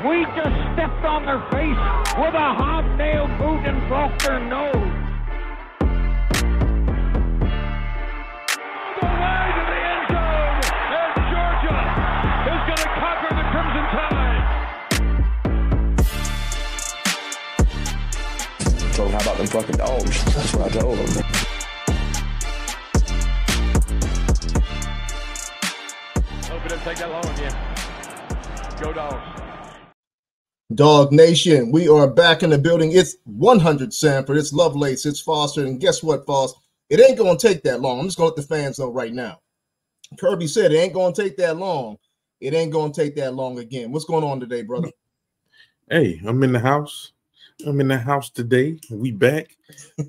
We just stepped on their face with a hobnail boot and broke their nose. the way to the end zone, and Georgia is going to conquer the Crimson Tide. So how about them fucking dogs? That's what I told them. Hope it didn't take that long again. Go dogs. Dog Nation, we are back in the building. It's 100 Sanford, it's Lovelace, it's Foster, and guess what, Foster? It ain't gonna take that long. I'm just gonna let the fans know right now. Kirby said it ain't gonna take that long. It ain't gonna take that long again. What's going on today, brother? Hey, I'm in the house. I'm in the house today. We back.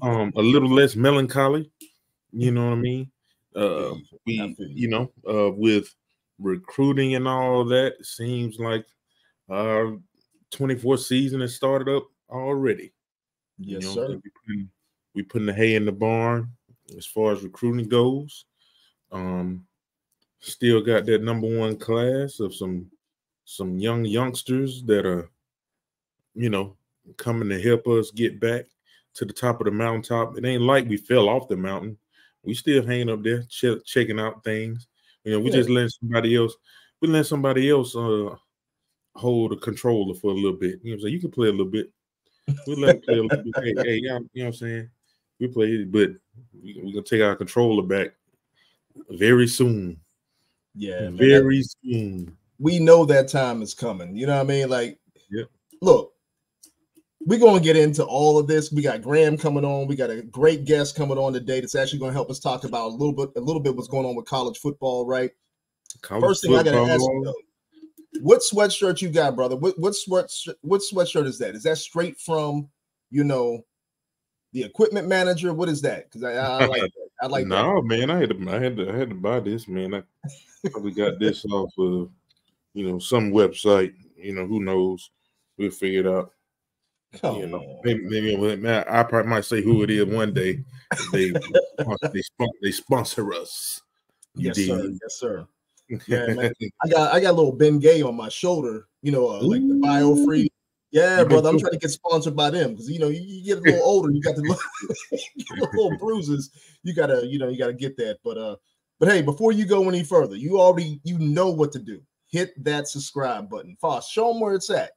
Um, a little less melancholy. You know what I mean? Uh, we, you know, uh, with recruiting and all that, it seems like uh 24 season has started up already. Yes, you know, sir. We putting, we putting the hay in the barn as far as recruiting goes. Um, still got that number one class of some some young youngsters that are, you know, coming to help us get back to the top of the mountaintop. It ain't like we fell off the mountain. We still hanging up there, che- checking out things. You know, we Yeah. just let somebody else. We let somebody else uh hold the controller for a little bit. You know what I'm saying? You can play a little bit. We let play a little bit. Hey, hey, y'all, you know what I'm saying? We play it, but we, we're gonna take our controller back very soon. Yeah, man. very soon. we know that time is coming. You know what I mean? Like, look, we're going to get into all of this. We got Graham coming on. We got a great guest coming on today that's actually going to help us talk about a little bit, a little bit what's going on with college football, right? College First thing I got to ask you, though, what sweatshirt you got, brother? What what sweat what sweatshirt is that? Is that straight from you know the equipment manager? What is that? Because I, I like that. I like that. no, man, I had to, I had to, I had to buy this, man. I probably got this off of, you know, some website. You know, who knows? We'll figure it out. Come you know, on. maybe, maybe I probably might say who it is one day. They they sponsor, they sponsor us. Yes, sir. Yes, sir. Yeah, man. I got I got a little Bengay on my shoulder, you know, uh, like the Biofreeze. Yeah, brother, I'm trying to get sponsored by them because you know you, you get a little older, you got the little, get the little bruises. You gotta, you know, you gotta get that. But uh, but hey, before you go any further, you already you know what to do. Hit that subscribe button. Foss, show them where it's at.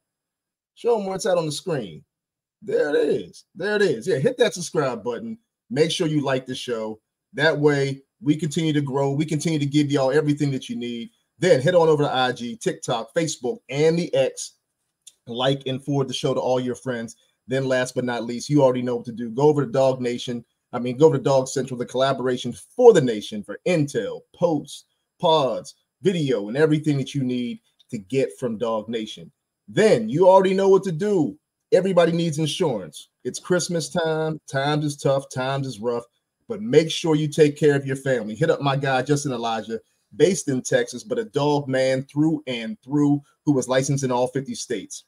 Show them where it's at on the screen. There it is. There it is. Yeah, hit that subscribe button. Make sure you like the show. That way we continue to grow. We continue to give y'all everything that you need. Then head on over to IG, TikTok, Facebook, and the X. Like and forward the show to all your friends. Then, last but not least, you already know what to do. Go over to Dog Nation. I mean, go over to Dog Central, the collaboration for the nation for intel, posts, pods, video, and everything that you need to get from Dog Nation. Then you already know what to do. Everybody needs insurance. It's Christmas time. Times is tough. Times is rough. But make sure you take care of your family. Hit up my guy, Justin Elijah, based in Texas, but a dog man through and through who was licensed in all 50 states.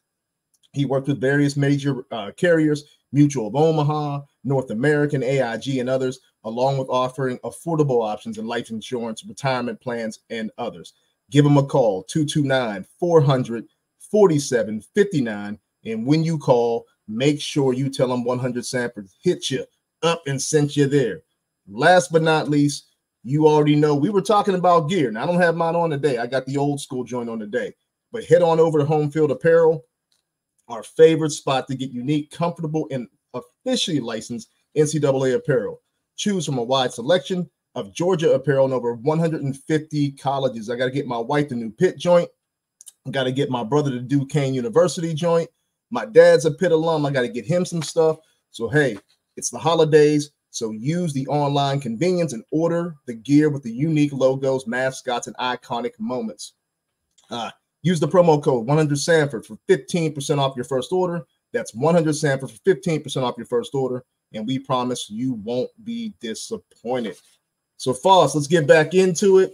He worked with various major uh, carriers, Mutual of Omaha, North American, AIG, and others, along with offering affordable options in life insurance, retirement plans, and others. Give him a call, 229 400 4759. And when you call, make sure you tell him 100 Sanford hit you up and sent you there. Last but not least, you already know we were talking about gear. Now, I don't have mine on today. I got the old school joint on today. But head on over to Home Field Apparel, our favorite spot to get unique, comfortable, and officially licensed NCAA apparel. Choose from a wide selection of Georgia apparel in over 150 colleges. I got to get my wife the new Pitt joint. I got to get my brother the Duquesne University joint. My dad's a Pitt alum. I got to get him some stuff. So, hey, it's the holidays. So use the online convenience and order the gear with the unique logos, mascots, and iconic moments. Uh, use the promo code 100 Sanford for 15% off your first order. That's 100 Sanford for 15% off your first order. And we promise you won't be disappointed. So, Foss, let's get back into it.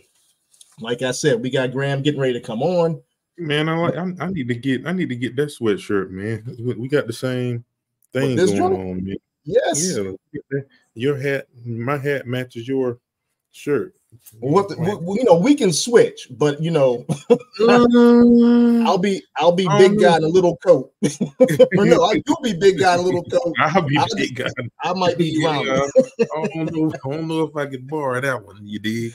Like I said, we got Graham getting ready to come on. Man, I like. I, I need to get. I need to get that sweatshirt, man. We, got the same thing going joint? on, man. Yes. Yeah, your hat, my hat matches your shirt. What the, we, you know, we can switch, but you know, mm. I'll be I'll be big um, guy in a little coat. or no, I do be big guy in a little coat. I'll be I'll big guy. I might be drowning. Yeah, I don't know. I don't know if I can borrow that one. You did.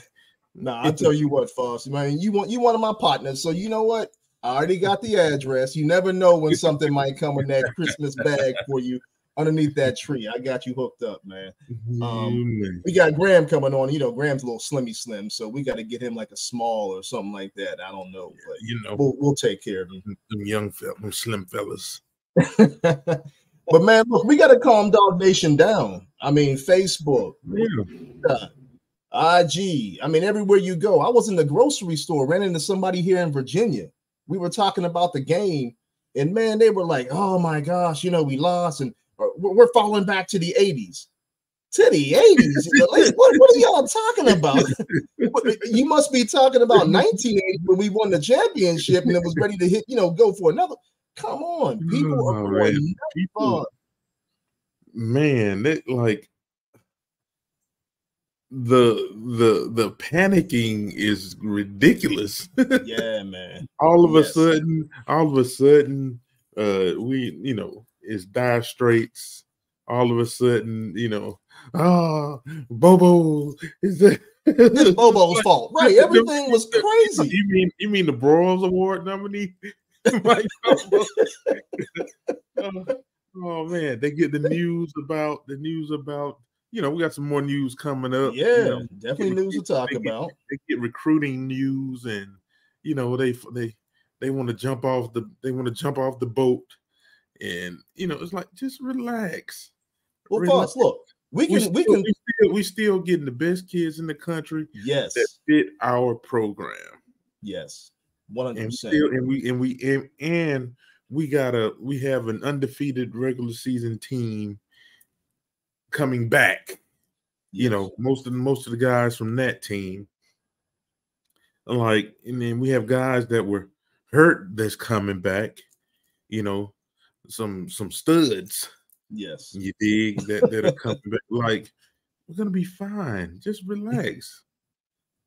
Nah, I tell you what, Foss, man, you want you one of my partners, so you know what? I already got the address. You never know when something might come in that Christmas bag for you underneath that tree. I got you hooked up, man. Um, We got Graham coming on. You know, Graham's a little slimmy slim, so we got to get him like a small or something like that. I don't know, but you know, we'll we'll take care of him. them young them slim fellas. but man, look, we got to calm Dog Nation down. I mean, Facebook, Yeah. IG. I mean, everywhere you go. I was in the grocery store, ran into somebody here in Virginia. We were talking about the game, and man, they were like, "Oh my gosh, you know, we lost, and uh, we're falling back to the '80s." To the '80s? Like, what, what are y'all talking about? you must be talking about 1980 when we won the championship and it was ready to hit, you know, go for another. Come on, people are Oh, going man. People, man, that like the the the panicking is ridiculous. Yeah, man. all of Yes. a sudden, all of a sudden, uh, we you know it's dire straits. All of a sudden, you know, ah, Bobo is It's Bobo's fault, right? Everything was crazy. You mean you mean the Broyles Award nominee? Oh, oh, man, they get the news about the news about you know we got some more news coming up. you Yeah, know, definitely news to talk they get- about. They get recruiting news, and you know they they they want to jump off the they want to jump off the boat, and you know it's like just relax. Well, relax. Foss, look, we We can, we still, can, we still we still getting the best kids in the country yes, that fit our program, yes, one hundred and percent. and we and we and, and we got a we have an undefeated regular season team coming back you know most of the most of the guys from that team like and then we have guys that were hurt that's coming back you know some some studs yes, you dig that that are coming back like we're gonna be fine just relax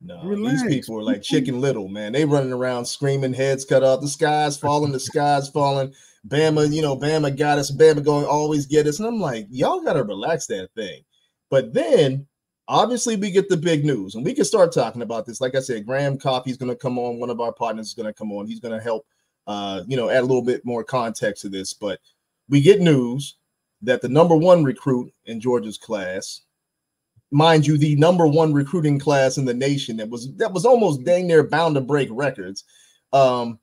no, relax. these people are like chicken little, man. They running around screaming, heads cut off, the sky's falling, the sky's falling. Bama, you know, Bama got us, Bama going always get us, and I'm like, y'all gotta relax that thing. But then obviously we get the big news, and we can start talking about this. Like I said, Graham Coffey's gonna come on, one of our partners is gonna come on, he's gonna help uh, you know, add a little bit more context to this. But we get news that the number one recruit in Georgia's class, mind you, the number one recruiting class in the nation that was that was almost dang near bound to break records. Um,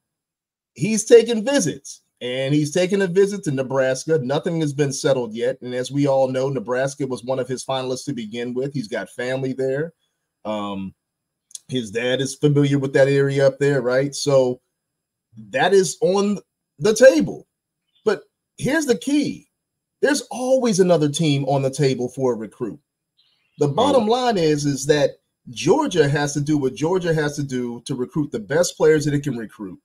he's taking visits and he's taking a visit to Nebraska. Nothing has been settled yet. And as we all know, Nebraska was one of his finalists to begin with. He's got family there. Um, his dad is familiar with that area up there, right? So that is on the table. But here's the key there's always another team on the table for a recruit. The bottom line is is that Georgia has to do what Georgia has to do to recruit the best players that it can recruit.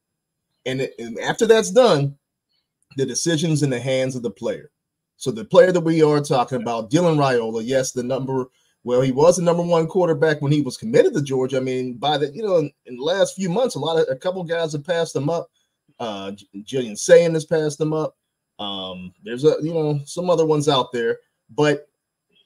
And, it- and after that's done, the decision's in the hands of the player. So the player that we are talking about, Dylan Raiola, yes, the number well, he was the number one quarterback when he was committed to Georgia. I mean, by the you know, in, in the last few months, a lot of a couple guys have passed him up. Uh Julian Sayin has passed him up. Um, there's a you know some other ones out there, but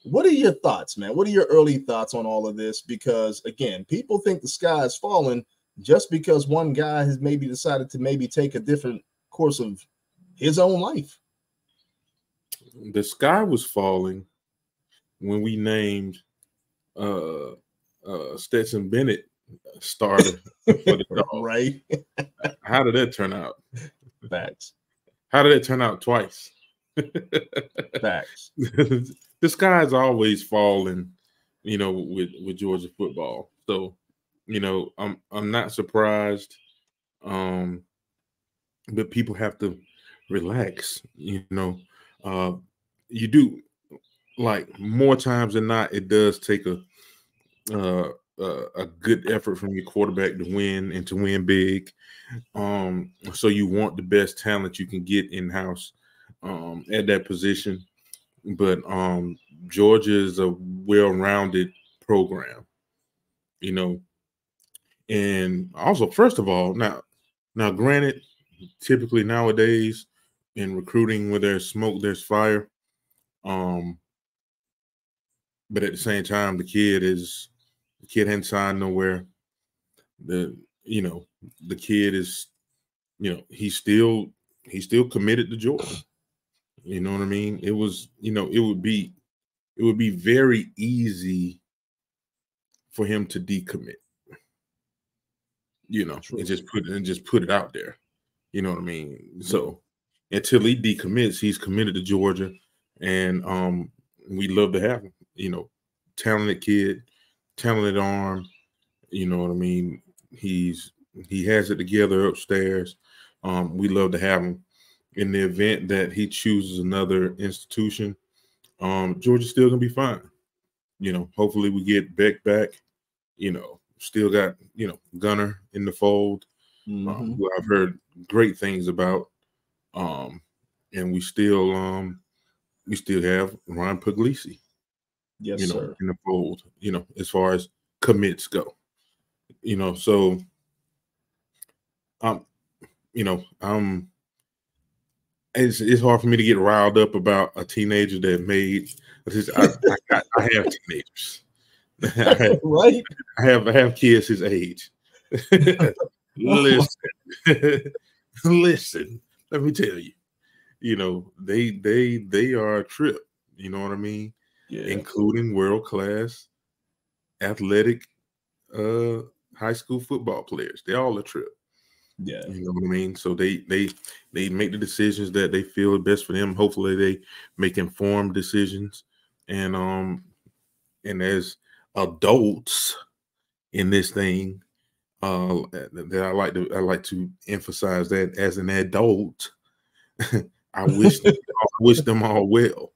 what are your thoughts, man? What are your early thoughts on all of this? Because again, people think the sky is falling just because one guy has maybe decided to maybe take a different course of his own life. the sky was falling when we named uh uh Stetson Bennett starter for the Dogs. right? How did that turn out? Facts. How did it turn out twice? Facts. the sky's always falling, you know, with with Georgia football. So, you know, I'm I'm not surprised. Um, but people have to relax. You know, uh, you do like more times than not. It does take a uh, a good effort from your quarterback to win and to win big. Um, so you want the best talent you can get in house um, at that position. But um, Georgia is a well-rounded program. you know. And also, first of all, now, now, granted, typically nowadays in recruiting, where there's smoke, there's fire. Um, but at the same time, the kid is the kid hadn't signed nowhere. The you know the kid is, you know, he's still he's still committed to Georgia. You know what I mean? It was you know it would be it would be very easy for him to decommit. You know, True. and just put and just put it out there. You know what I mean? So until he decommits, he's committed to Georgia, and um, we love to have him. You know, talented kid, talented arm. You know what I mean? He's he has it together upstairs. Um, we love to have him. In the event that he chooses another institution, um, Georgia's still gonna be fine. You know, hopefully we get Beck back. You know, still got you know Gunner in the fold, mm-hmm. um, who I've heard great things about. Um, and we still um we still have Ryan Puglisi. Yes, you know, sir. in the fold, you know, as far as commits go. You know, so um, you know, um it's it's hard for me to get riled up about a teenager that made I, I, got, I have teenagers. I have, right? I have I have kids his age. listen, listen. Let me tell you, you know they they they are a trip. You know what I mean? Yeah. Including world class athletic uh high school football players. They're all a trip. Yeah. You know what I mean? So they they they make the decisions that they feel are best for them. Hopefully they make informed decisions. And um and as adults in this thing, uh that I like to I like to emphasize that as an adult, I wish them, I wish them all well.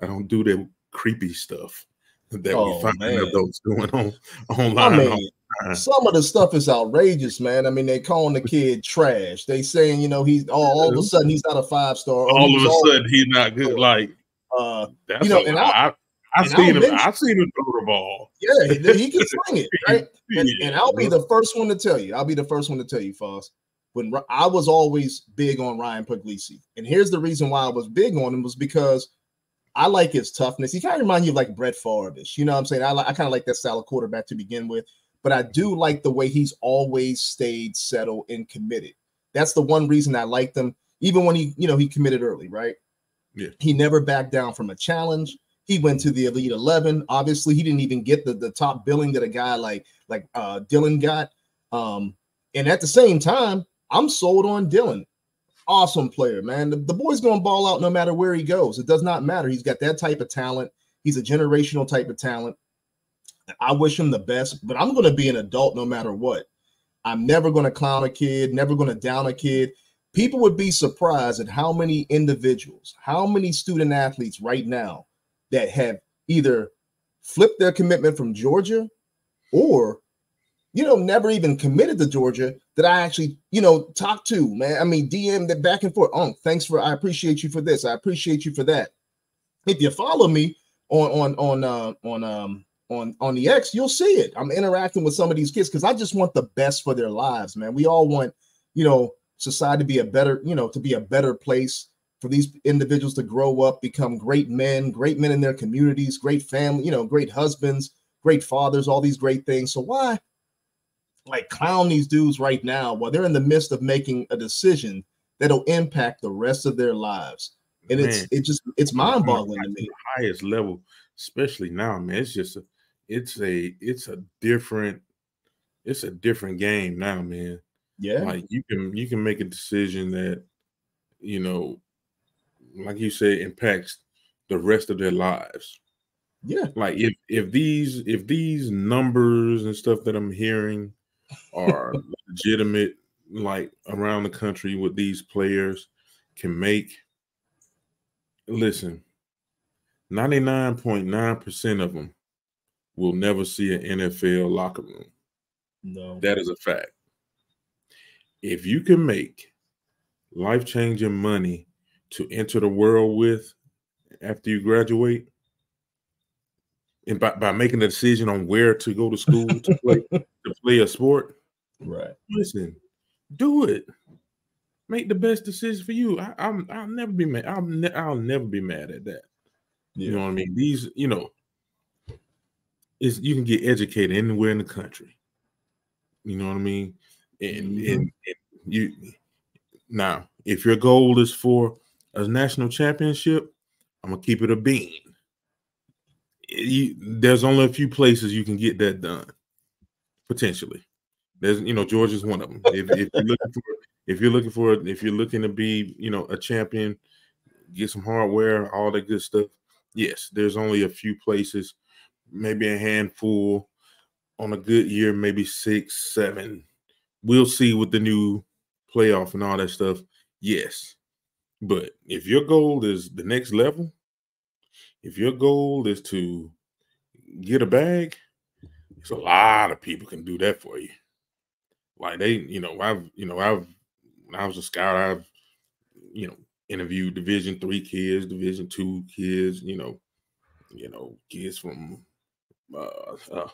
I don't do that creepy stuff that oh, we find man. adults doing on online. I mean, some of the stuff is outrageous, man. I mean, they calling the kid trash. They saying, you know, he's all, all of a sudden he's not a five star. All of a sudden he's not good. Like, uh, you know, and I, I have seen him. I've seen him throw the ball. Yeah, he can swing it, right? And, yeah. and, I'll be the first one to tell you. I'll be the first one to tell you, Foss. When I was always big on Ryan Puglisi, and here's the reason why I was big on him was because I like his toughness. He kind of reminds you of like Brett Favre. You know what I'm saying? I, I kind of like that style of quarterback to begin with but I do like the way he's always stayed settled and committed. That's the one reason I liked him, even when he, you know, he committed early, right? Yeah. He never backed down from a challenge. He went to the Elite 11. Obviously, he didn't even get the, the top billing that a guy like like uh Dylan got. Um, and at the same time, I'm sold on Dylan. Awesome player, man. The, the boy's gonna ball out no matter where he goes. It does not matter. He's got that type of talent. He's a generational type of talent. I wish him the best, but I'm going to be an adult no matter what. I'm never going to clown a kid, never going to down a kid. People would be surprised at how many individuals, how many student athletes right now that have either flipped their commitment from Georgia or you know, never even committed to Georgia that I actually, you know, talked to, man. I mean, DM that back and forth. Oh, thanks for I appreciate you for this. I appreciate you for that. If you follow me on on on uh on um on on the X, you'll see it. I'm interacting with some of these kids because I just want the best for their lives, man. We all want, you know, society to be a better, you know, to be a better place for these individuals to grow up, become great men, great men in their communities, great family, you know, great husbands, great fathers, all these great things. So why like clown these dudes right now while they're in the midst of making a decision that'll impact the rest of their lives? And man, it's it just it's mind-boggling to me. highest level, especially now, man. It's just a it's a it's a different it's a different game now, man. Yeah. Like you can you can make a decision that, you know, like you said, impacts the rest of their lives. Yeah. Like if if these if these numbers and stuff that I'm hearing are legitimate, like around the country, what these players can make. Listen, 99.9% of them will never see an NFL locker room. No. That is a fact. If you can make life changing money to enter the world with after you graduate, and by, by making a decision on where to go to school to play to play a sport, Right. listen, do it. Make the best decision for you. I, I'm I'll never be mad. I'll ne- I'll never be mad at that. You know what I mean? These, you know, is you can get educated anywhere in the country. You know what I mean? And, Mhm. and, and you now, if your goal is for a national championship, I'm gonna keep it a bean. You, there's only a few places you can get that done, potentially. There's, you know, Georgia's one of them. If, if you're looking for, if you're looking for, if you're looking to be, you know, a champion, get some hardware, all that good stuff. Yes, there's only a few places, maybe a handful on a good year, maybe six, seven. We'll see with the new playoff and all that stuff. Yes. But if your goal is the next level, if your goal is to get a bag, it's a lot of people can do that for you. Like they, you know, I've, you know, I've when I was a scout, I've, you know, interviewed Division three kids, Division two kids, you know, you know, kids from uh, uh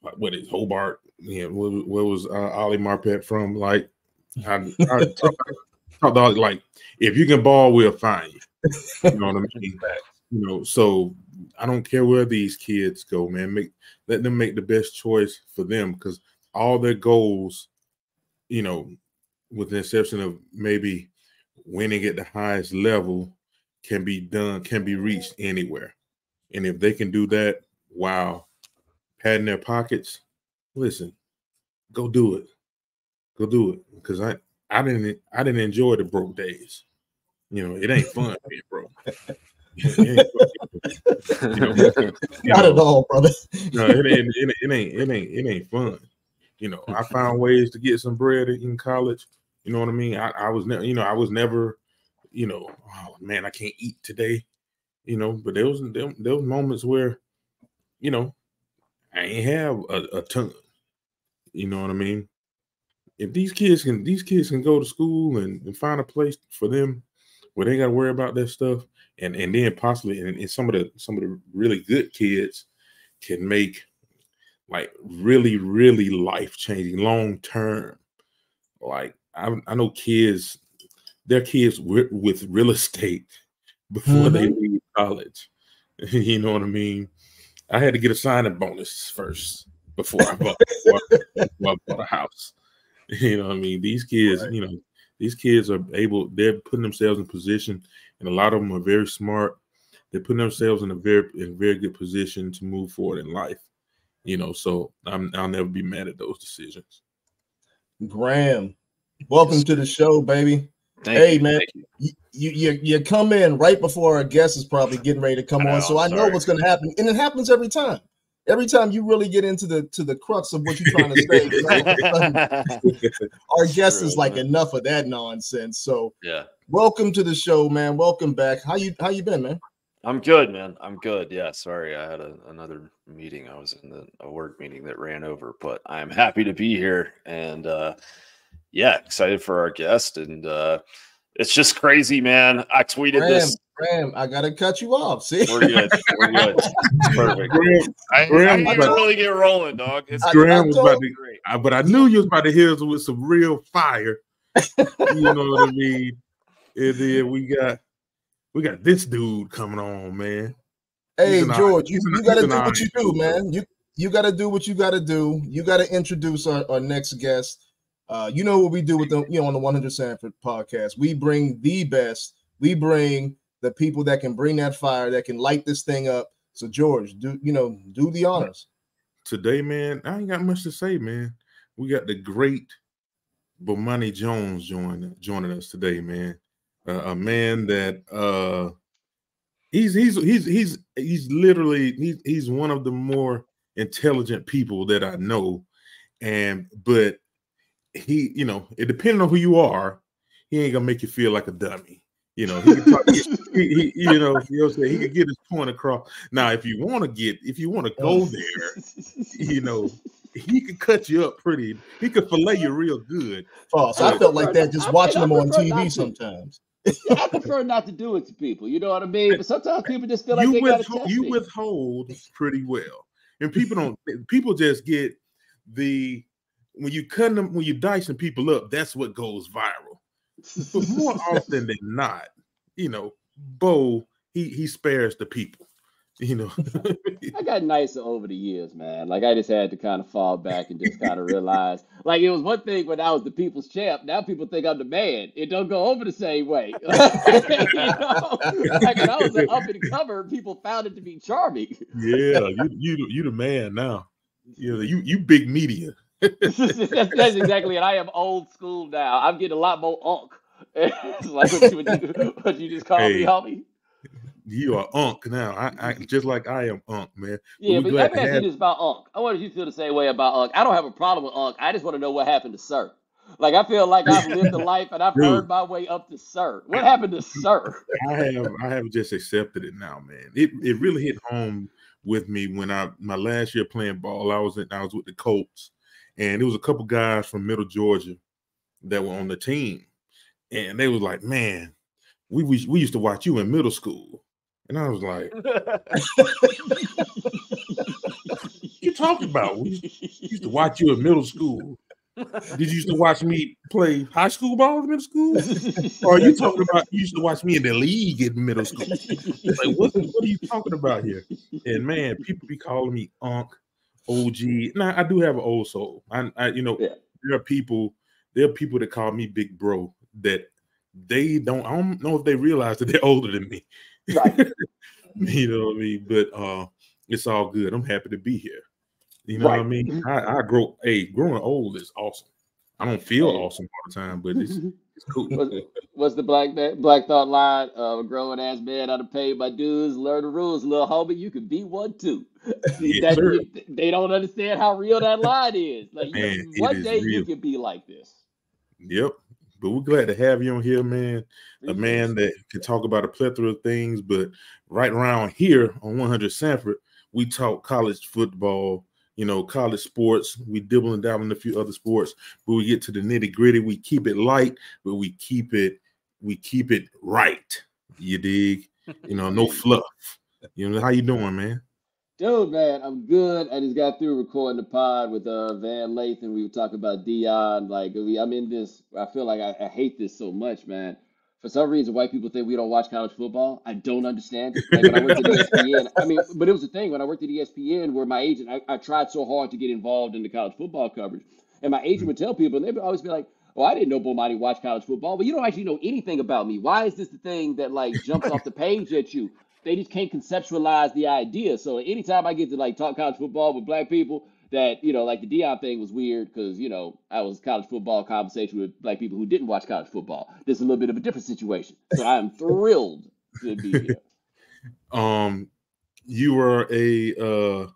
what is Hobart? Yeah, where, where was uh, Ali Marpet from? Like, I, I talk, talk like if you can ball, we'll find you. You know what I mean? You know, so I don't care where these kids go, man. Make let them make the best choice for them because all their goals, you know, with the exception of maybe winning at the highest level, can be done, can be reached anywhere. And if they can do that while padding their pockets, listen, go do it. Go do it. Because I I didn't I didn't enjoy the broke days. You know, it ain't fun being broke. It ain't. You know, you Not at all, brother. no, it ain't, it, ain't, it ain't, it ain't, it ain't fun. You know, I found ways to get some bread in college. You know what I mean? I, I was never, you know, I was never, you know, oh man, I can't eat today. You know, but there was there, there was moments where, you know, I ain't have a, a ton. You know what I mean? If these kids can, these kids can go to school and, and find a place for them where they got to worry about that stuff, and and then possibly, and, and some of the some of the really good kids can make like really, really life changing, long term. Like I, I know kids, they're kids with, with real estate before they mm-hmm. leave college. you know what I mean? I had to get a signing bonus first before I bought, before before I bought a house. You know what I mean? These kids, Right. you know, these kids are able, they're putting themselves in position, and a lot of them are very smart. They're putting themselves in a very in a very good position to move forward in life. You know, so I'm I'll never be mad at those decisions. Graham, welcome to the show, baby. Thank Hey, you, man. you. You, you you you come in right before our guest is probably getting ready to come I on, know, so I know what's going to happen, and it happens every time. Every time you really get into the to the crux of what you're trying to say, you know, all of a sudden, our guest True, is like man. enough of that nonsense. So, yeah, welcome to the show, man. Welcome back. How you how you been, man? I'm good, man. I'm good. Yeah, sorry, I had a, another meeting. I was in the, a work meeting that ran over, but I'm happy to be here and uh, yeah, excited for our guest. And uh, it's just crazy, man. I tweeted Graham, this. Graham, I gotta cut you off. See, We're good. We're good. It's perfect. Graham, I, Graham I need to about- really get rolling, dog. It's I- Graham was about to. I, but I knew you was about to hit us with some real fire. you know what I mean? And then we got we got this dude coming on, man. Hey He's an George, you, an- you gotta do what you do, man. You you gotta do what you gotta do. You gotta introduce our, our next guest. Uh, you know what we do with the you know on the 100 Sanford podcast. We bring the best. We bring the people that can bring that fire, that can light this thing up. So George, do you know do the honors? Today, man, I ain't got much to say, man. We got the great Bomani Jones joining joining us today, man. Uh, a man that uh he's he's he's he's he's literally he's he's one of the more intelligent people that I know. And but he, you know, it depending on who you are, he ain't gonna make you feel like a dummy. You know, he, can talk, he, he, you know, you know, what he can get his point across. Now, if you want to get, if you want to go there, you know, he could cut you up pretty. He could fillet you real good. False. I felt like that just watching him on TV sometimes. I prefer not to do it to people. You know what I mean? But sometimes people just feel like you they gotta withhold, test you me. withhold pretty well, and people don't. people just get the when you cut them when you dicing people up. That's what goes viral. But more often than not, you know, Bo he he spares the people. You know, I got nicer over the years, man. Like I just had to kind of fall back and just kind of realize, like it was one thing when I was the people's champ. Now people think I'm the man. It don't go over the same way. you know? Like when I was an up and cover, people found it to be charming. yeah, you you you the man now. Yeah, you you big media. That's, that's exactly it. I am old school now. I'm getting a lot more unk. It's like what you, what you, just called me, Hey. homie. You are unk now. I, I just like I am unk, man. Yeah, but let me to ask you this about Unk. I wanted you feel the same way about Unk. I don't have a problem with Unk. I just want to know what happened to Sir. Like I feel like I've lived a life and I've Dude. earned my way up to Sir. What happened to Sir? I have I have just accepted it now, man. It it really hit home with me when I my last year playing ball. I was in, I was with the Colts, and there was a couple guys from Middle Georgia that were on the team, and they was like, "Man, we we, we used to watch you in middle school," and I was like, "What you talking about? We used, used to watch you in middle school. Did you used to watch me play high school ball in middle school?" Or are you talking about you used to watch me in the league in middle school? Like, what, what are you talking about here? And man, people be calling me Unc, OG. Now I do have an old soul. I, I you know, Yeah. there are people, there are people that call me big bro that they don't. I don't know if they realize that they're older than me. Right. you know what I mean? But uh, it's all good. I'm happy to be here. You know what I mean? I, I grow. Hey, growing old is awesome. I don't feel awesome all the time, but it's, What's, what's the black Black Thought line? Uh, a grown ass man ought to pay my dues, learn the rules, little homie. You can be one too. That- sir. they don't understand how real that line is. Like you- Man, it one day you real. can be like this. Yep. But we're glad to have you on here, man. A man that can talk about a plethora of things, but right around here on 100 Sanford, we talk college football, you know, college sports. We dibble and dabble in a few other sports, but we get to the nitty gritty. We keep it light, but we keep it, we keep it right. You dig? You know, no fluff. You know how you doing, man? Dude, man, I'm good. I just got through recording the pod with uh, Van Lathan. We were talking about Deion. Like, we, I'm in this. I feel like I, I hate this so much, man. For some reason, white people think we don't watch college football. I don't understand. Like when I worked at ESPN, I mean, but it was the thing when I worked at ESPN, where my agent, I, I tried so hard to get involved in the college football coverage, and my agent would tell people, and they'd always be like, "Oh, I didn't know Bomani watched college football, but you don't actually know anything about me. Why is this the thing that like jumps off the page at you?" they just can't conceptualize the idea. So anytime I get to like talk college football with black people, that you know, like the Deion thing was weird because you know I was college football conversation with black people who didn't watch college football. This is a little bit of a different situation. So I am thrilled to be here. Um, you were a uh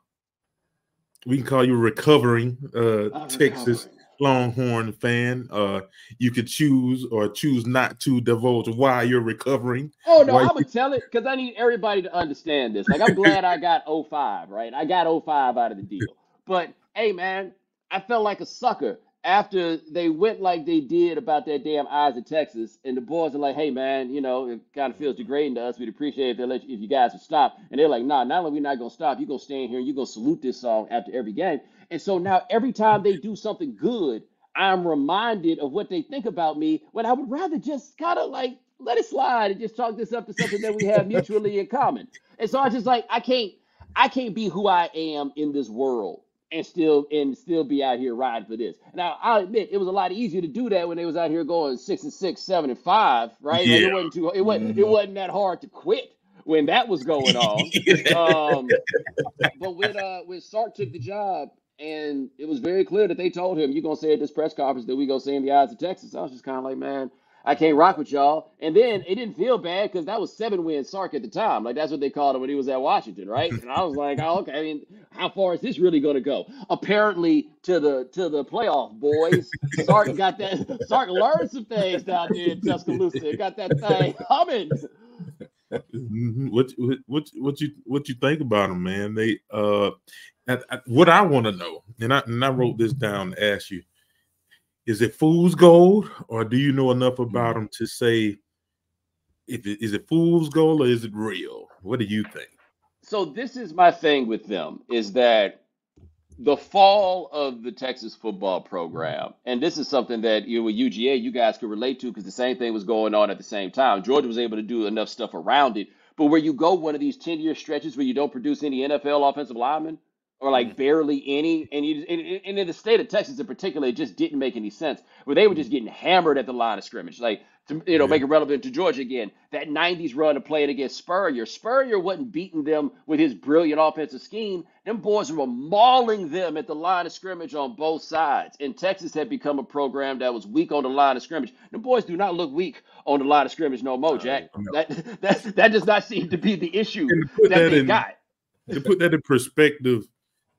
we can call you a recovering uh I'm Texas recovering. Longhorn fan. Uh you could choose or choose not to divulge why you're recovering. Oh no, Why I'm gonna tell it because I need everybody to understand this. Like I'm glad I got 05, right? I got 05 out of the deal. But hey man, I felt like a sucker after they went like they did about that damn eyes of Texas, and the boys are like, hey man, you know, it kind of feels degrading to us. We'd appreciate if they let you, if you guys would stop. And they're like, nah, not only we not gonna stop, you're gonna stay here and you're gonna salute this song after every game. And so now every time they do something good, I'm reminded of what they think about me when I would rather just kind of like let it slide and just chalk this up to something that we have mutually in common. And so I just like I can't I can't be who I am in this world and still and still be out here riding for this. Now I'll admit it was a lot easier to do that when they was out here going six and six, seven and five, right? Like, Yeah. it wasn't too it wasn't it wasn't that hard to quit when that was going on. Um, but when uh when Sark took the job and it was very clear that they told him you're gonna say at this press conference that we gonna say in the eyes of Texas. I was just kind of like, man, I can't rock with y'all. And then it didn't feel bad because that was seven win Sark at the time. Like that's what they called him when he was at Washington, right? And I was like, oh, okay. I mean, how far is this really gonna go? Apparently to the to the playoff, boys. Sark got that. Sark learned some things down there in Tuscaloosa. Got that thing humming. Mhm. What what what what you what you think about them, man? They uh I- I- what I want to know, and I and I wrote this down to ask you, is it fool's gold, or do you know enough mm-hmm. about them to say if it, is it fool's gold or is it real? What do you think? So this is my thing with them is that the fall of the Texas football program, and this is something that you know, with UGA you guys could relate to because the same thing was going on at the same time. Georgia was able to do enough stuff around it, but where you go one of these ten year stretches where you don't produce any NFL offensive linemen or like mm. barely any, and you and, and in the state of Texas in particular, it just didn't make any sense. Where they were just getting hammered at the line of scrimmage, like to you know Yeah. make it relevant to Georgia again. That '90s run of playing against Spurrier, Spurrier wasn't beating them with his brilliant offensive scheme. Them boys were mauling them at the line of scrimmage on both sides. And Texas had become a program that was weak on the line of scrimmage. The boys do not look weak on the line of scrimmage no more, Jack. no. That that that does not seem to be the issue And to put that that they in- got. to put that in perspective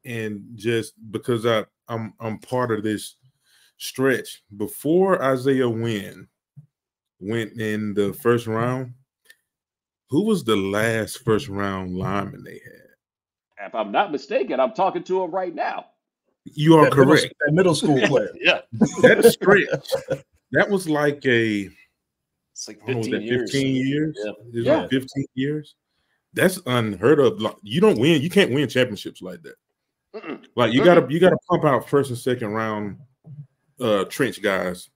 and just because I I'm I'm part of this stretch before Isaiah Wynn went in the first round, who was the last first round lineman they had? If I'm not mistaken, I'm talking to him right now. You are That middle- correct. that middle school player. Yeah, That stretch, that was like a it's like what was 15 that, years. 15 years. Yeah. Yeah. like 15 years. That's unheard of. You don't win, you can't win championships like that. Mm-mm. Like you gotta you gotta pump out first and second round uh trench guys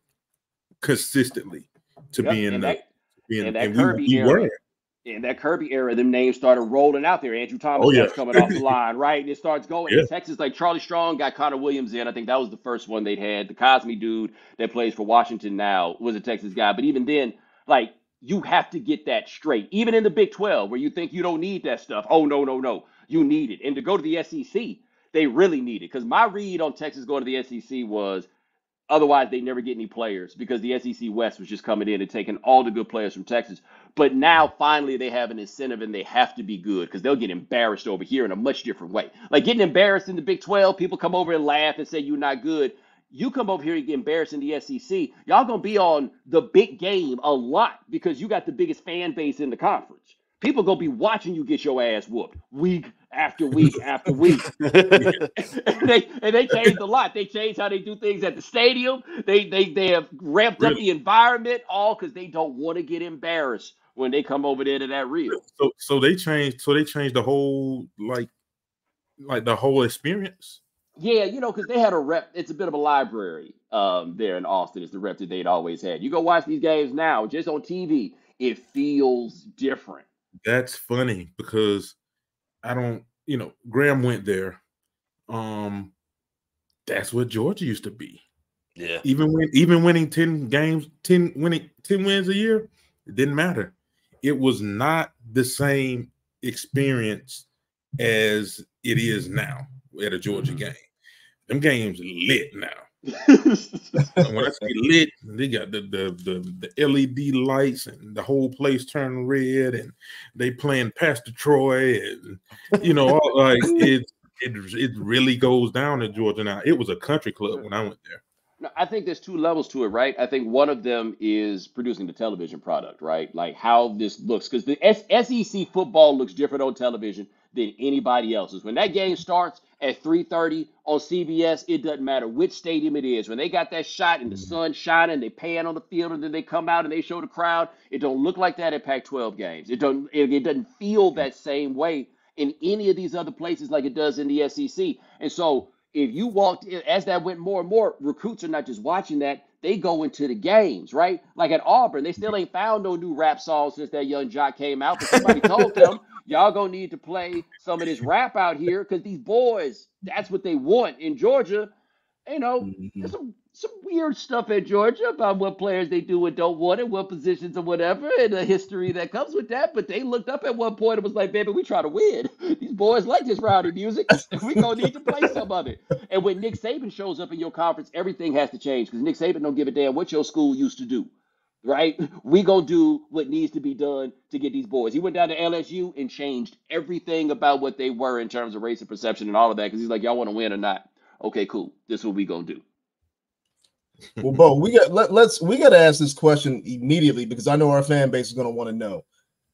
consistently to Yep, be in and that- be in, and that and we, Kirby we era. in that Kirby era, them names started rolling out there. Andrew Thomas Oh, yeah. coming off the line, right? And it starts going. Yeah. Texas, like Charlie Strong got Connor Williams in. I think that was the first one they'd had. The Cosmi dude that plays for Washington now was a Texas guy. But even then, like, you have to get that straight. Even in the Big 12, where you think you don't need that stuff. Oh, no, no, no. You need it. And to go to the SEC, they really need it. Because my read on Texas going to the SEC was Otherwise, they never get any players because the SEC West was just coming in and taking all the good players from Texas. But now, finally, they have an incentive and they have to be good because they'll get embarrassed over here in a much different way. Like getting embarrassed in the Big 12, people come over and laugh and say you're not good. You come over here and get embarrassed in the SEC, y'all gonna be on the big game a lot because you got the biggest fan base in the conference. People gonna be watching you get your ass whooped week after week after week. and they and they changed a lot. They changed how they do things at the stadium. They they they have ramped up the environment all because they don't want to get embarrassed when they come over there to that real. So so they changed so they changed the whole like like the whole experience. Yeah, you know, because they had a rep. It's a bit of a library um, there in Austin. It's the rep that they'd always had. You go watch these games now, just on TV. It feels different. That's funny because I don't, you know, Graham went there. Um that's what Georgia used to be. Yeah. Even when even winning 10 games, 10 winning 10 wins a year, it didn't matter. It was not the same experience as it is now at a Georgia game. Them games lit now. And when I say lit, they got the, the the the LED lights and the whole place turned red, and they playing Pastor Troy, and you know, all, like it it it really goes down in Georgia now. It was a country club when I went there. No, I think there's two levels to it, right? I think one of them is producing the television product, right? Like how this looks, because the S- SEC football looks different on television than anybody else's. When that game starts at 3:30 on CBS, it doesn't matter which stadium it is. When they got that shot and the mm-hmm. sun shining, they pan on the field, and then they come out and they show the crowd. It don't look like that at Pac-12 games. It don't. It, it doesn't feel that same way in any of these other places like it does in the SEC. And so if you walked in, as that went more and more, recruits are not just watching that, they go into the games, right? Like at Auburn, they still mm-hmm. ain't found no new rap songs since that Yung Joc came out, but somebody told them, y'all gonna need to play some of this rap out here because these boys, that's what they want in Georgia. You know, mm-hmm. there's some some weird stuff at Georgia about what players they do and don't want and what positions or whatever, and the history that comes with that. But they looked up at one point and was like, "Baby, we try to win. These boys like this rowdy music. we gonna need to play some of it." And when Nick Saban shows up in your conference, everything has to change because Nick Saban don't give a damn what your school used to do. Right? We gonna do what needs to be done to get these boys. He went down to LSU and changed everything about what they were in terms of race and perception and all of that because he's like, "Y'all want to win or not?" Okay, cool. This is what we gonna do. Well, Bo, we got let, let's we got to ask this question immediately because I know our fan base is going to want to know.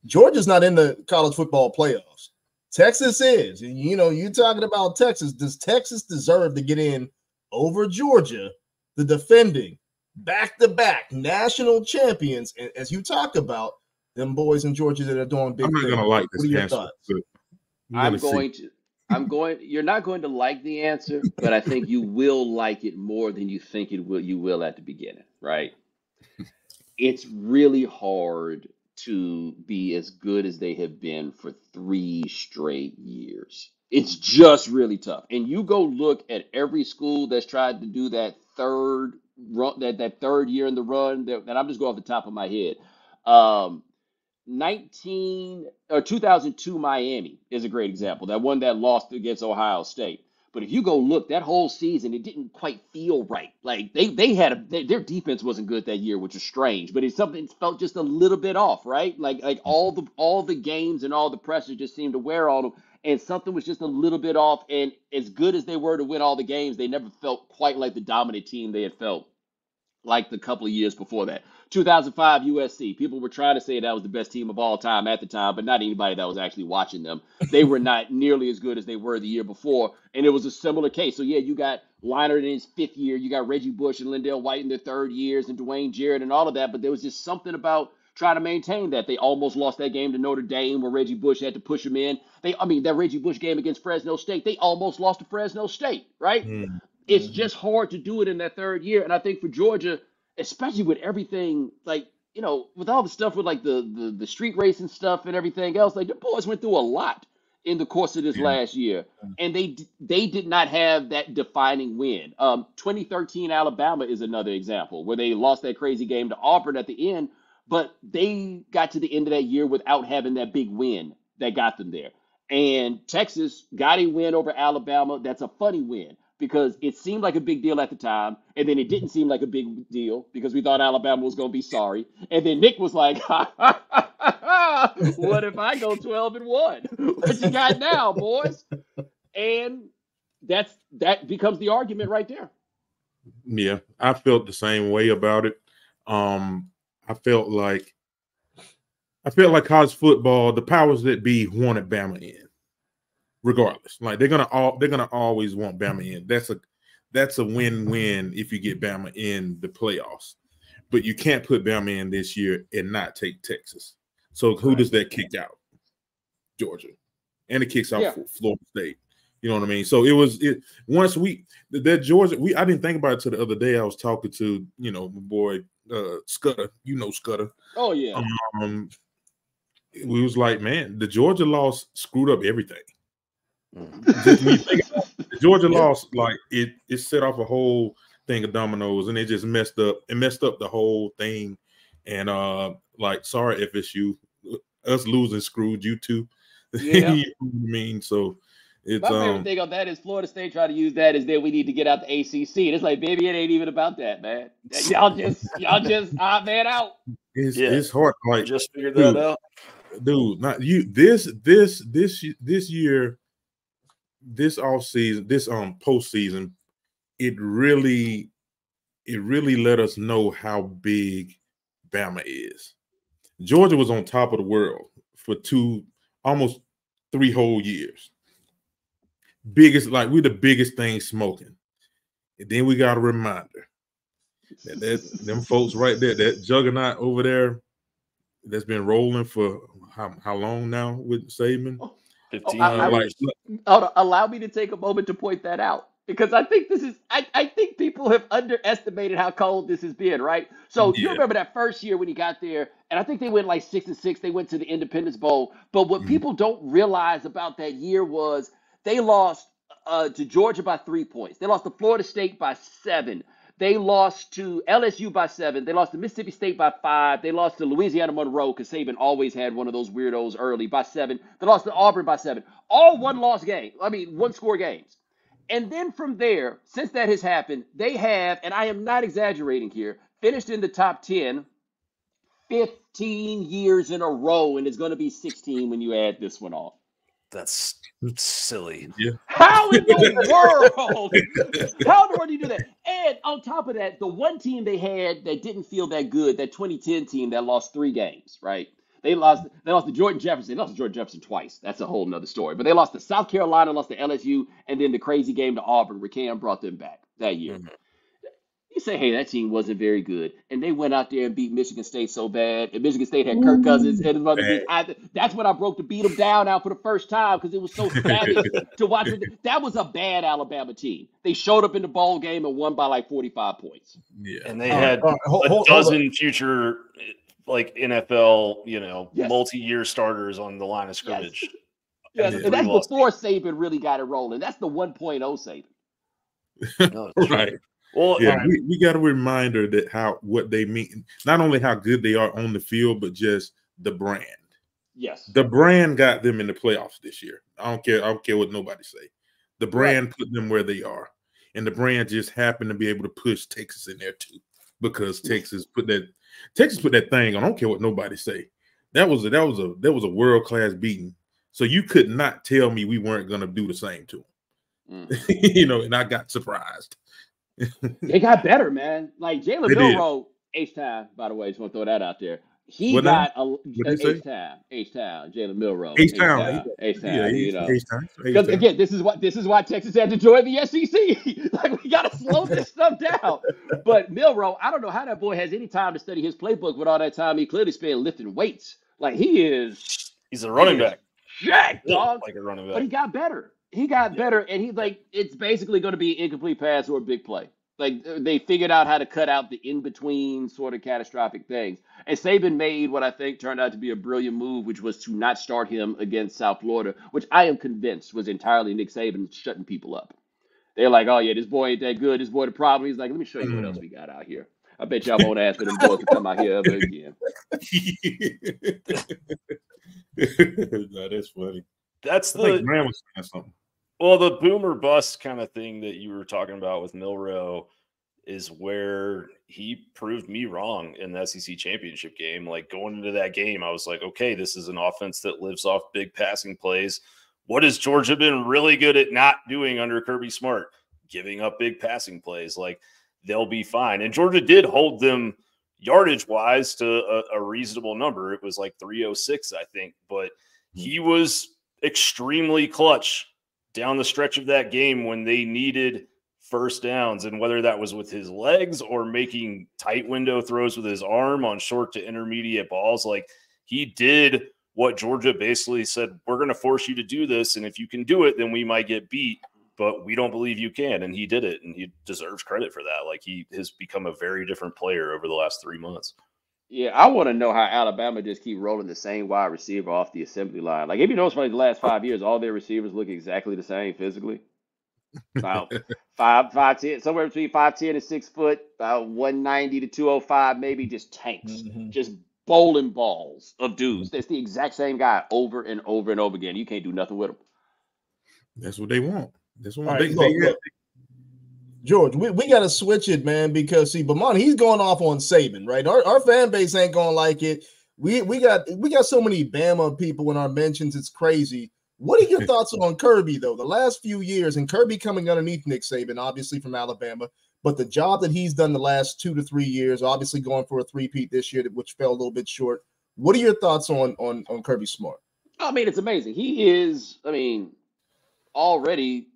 Georgia's not in the college football playoffs. Texas is. And, You know, you're talking about Texas. Does Texas deserve to get in over Georgia, the defending back-to-back national champions? And as you talk about, them boys in Georgia that are doing big I'm not things. gonna like What this are your answer. thoughts? I'm gonna see. going to. I'm going. You're not going to like the answer, but I think you will like it more than you think it will. You will at the beginning, right? It's really hard to be as good as they have been for three straight years. It's just really tough. And you go look at every school that's tried to do that third run, that that third year in the run. That, and I'm just going off the top of my head. Um, 19 or 2002 Miami is a great example. That one that lost against Ohio State. But if you go look, that whole season, it didn't quite feel right. Like they they had a they, their defense wasn't good that year, which is strange. But it's something felt just a little bit off, right? Like like all the all the games and all the pressure just seemed to wear on them, and something was just a little bit off. And as good as they were to win all the games, they never felt quite like the dominant team they had felt like the couple of years before that. 2005 USC. People were trying to say that was the best team of all time at the time, but not anybody that was actually watching them. They were not nearly as good as they were the year before, and it was a similar case. So yeah, you got Leinart in his fifth year, you got Reggie Bush and LenDale White in their third years, and Dwayne Jarrett and all of that. But there was just something about trying to maintain that. They almost lost that game to Notre Dame where Reggie Bush had to push them in. They, I mean, that Reggie Bush game against Fresno State, they almost lost to Fresno State, right? Mm. It's just hard to do it in that third year. And I think for Georgia, especially with everything, like, you know, with all the stuff with like the the, the street racing stuff and everything else, like the boys went through a lot in the course of this Yeah. last year, and they they did not have that defining win. Um, 2013 Alabama is another example where they lost that crazy game to Auburn at the end, but they got to the end of that year without having that big win that got them there. And Texas got a win over Alabama. That's a funny win because it seemed like a big deal at the time, and then it didn't seem like a big deal because we thought Alabama was going to be sorry. And then Nick was like, "What if I go 12 and one? What you got now, boys?" And that's that becomes the argument right there. Yeah, I felt the same way about it. Um, I felt like I felt like college football, the powers that be wanted Bama in, regardless. Like they're gonna all they're gonna always want Bama in. That's a that's a win-win if you get Bama in the playoffs. But you can't put Bama in this year and not take Texas. So who does that kick out? Georgia. And it kicks out Yeah. Florida State. You know what I mean? So it was it once we that Georgia, we I didn't think about it till the other day. I was talking to, you know, my boy uh Scudder, you know Scudder. Oh yeah, Um we was like, man, the Georgia loss screwed up everything. Just when you think about it, the Georgia loss, like it it set off a whole thing of dominoes and it just messed up it messed up the whole thing. And uh like sorry FSU, us losing screwed you too. Yeah. you know what I mean? So it's My favorite um thing on that is Florida State trying to use that is as that we need to get out the ACC. And it's like, baby, it ain't even about that, man. Y'all just, y'all just, ah, man, out. it's Yeah. it's hard I like just figured that out. dude not you this this this this year this off season this um postseason it really it really let us know how big bama is. Georgia was on top of the world for two almost three whole years. Biggest like we're the biggest thing smoking. And then we got a reminder that, that them folks right there that juggernaut over there that's been rolling for how, how long now with Saban? 15 I- I Uh, Hold on, allow me to take a moment to point that out because I think this is, I, I think people have underestimated how cold this has been, right? So you remember that first year when he got there, and I think they went like six and six. They went to the Independence Bowl, but what Mhm. people don't realize about that year was they lost uh, to Georgia by three points. They lost to Florida State by seven. They lost to LSU by seven. They lost to Mississippi State by five. They lost to Louisiana Monroe because Saban always had one of those weirdos early by seven. They lost to Auburn by seven. All one loss game. I mean, one score games. And then from there, since that has happened, they have, and I am not exaggerating here, finished in the top 10 15 years in a row, and it's going to be 16 when you add this one off. That's silly. How in the world? How in the world do you do that? And on top of that, the one team they had that didn't feel that good, that 2010 team that lost three games, right? They lost. They lost to Jordan Jefferson. They lost to Jordan Jefferson twice. That's a whole nother story. But they lost to South Carolina, lost to LSU, and then the crazy game to Auburn, where Cam brought them back that year. Mhm. You say, hey, that team wasn't very good, and they went out there and beat Michigan State so bad, and Michigan State had Kirk mm-hmm. Cousins and his mother. bad. I, that's when I broke the beat them down out for the first time because it was so savage to watch. It. That was a bad Alabama team. They showed up in the bowl game and won by like forty-five points. Yeah. And they All right, had all right, hold- a hold- hold dozen future like NFL, you know, Yes. multi-year starters on the line of scrimmage. Yes, And and that's lost before Saban really got it rolling. That's the 1.0 Saban. No, it's true. right. Well, Yeah, right. we, we got a reminder that how what they mean, not only how good they are on the field, but just the brand. Yes. The brand got them in the playoffs this year. I don't care. I don't care what nobody say. The brand put them where they are, and the brand just happened to be able to push Texas in there too, because Texas put that Texas put that thing on. I don't care what nobody say. That was a, that was a that was a world class beating. So you could not tell me we weren't going to do the same to them, Mm. you know. And I got surprised. They got better, man. Like Jalen They did. Milroe, H Town, by the way, just want to throw that out there. He What now? got a What'd you? H Town, H Town, Jalen Milroe, H-Town. H Town. Yeah, you he's, know. time. Because again, this is what this is why Texas had to join the SEC. like we gotta slow this stuff down. But Milroe, I don't know how that boy has any time to study his playbook with all that time he clearly spent lifting weights. Like he is he's a running back. Jack, dog. Like a running back, But he got better. He got better, and he's like, it's basically going to be incomplete pass or a big play. Like uh, they figured out how to cut out the in between sort of catastrophic things. And Saban made what I think turned out to be a brilliant move, which was to not start him against South Florida, which I am convinced was entirely Nick Saban shutting people up. They're like, oh yeah, this boy ain't that good. This boy the problem. He's like, let me show you what else we got out here. I bet y'all won't ask for them boys to come out here ever again. no, that's funny. That's I think the Graham was saying something. Well, the boomer bust kind of thing that you were talking about with Milroe is where he proved me wrong in the SEC championship game. Like going into that game, I was like, okay, this is an offense that lives off big passing plays. What has Georgia been really good at not doing under Kirby Smart? Giving up big passing plays. Like they'll be fine. And Georgia did hold them yardage wise to a, a reasonable number. It was like 306, I think, but hmm. he was extremely clutch down the stretch of that game when they needed first downs and whether that was with his legs or making tight window throws with his arm on short to intermediate balls like he did what Georgia basically said we're going to force you to do this and if you can do it then we might get beat but we don't believe you can and he did it and he deserves credit for that like he has become a very different player over the last 3 months Yeah, I want to know how Alabama just keep rolling the same wide receiver off the assembly line. Like, if you notice, for like the last five years, all their receivers look exactly the same physically. About five, five, ten, somewhere between five ten and six foot, about one ninety to two hundred five, maybe just tanks, mm-hmm. just bowling balls of dudes. That's the exact same guy over and over and over again. You can't do nothing with them. That's what they want. That's what All they, right, they, look, look. George, we, we got to switch it, man, because see, Bamon, he's going off on Saban, right? Our, our fan base ain't going to like it. We we got we got so many Bama people in our mentions, it's crazy. What are your thoughts on Kirby though? The last few years, and Kirby coming underneath Nick Saban, obviously from Alabama, but the job that he's done the last two to three years, obviously going for a three-peat this year, which fell a little bit short. What are your thoughts on on on Kirby Smart? I mean, it's amazing. He is, I mean, already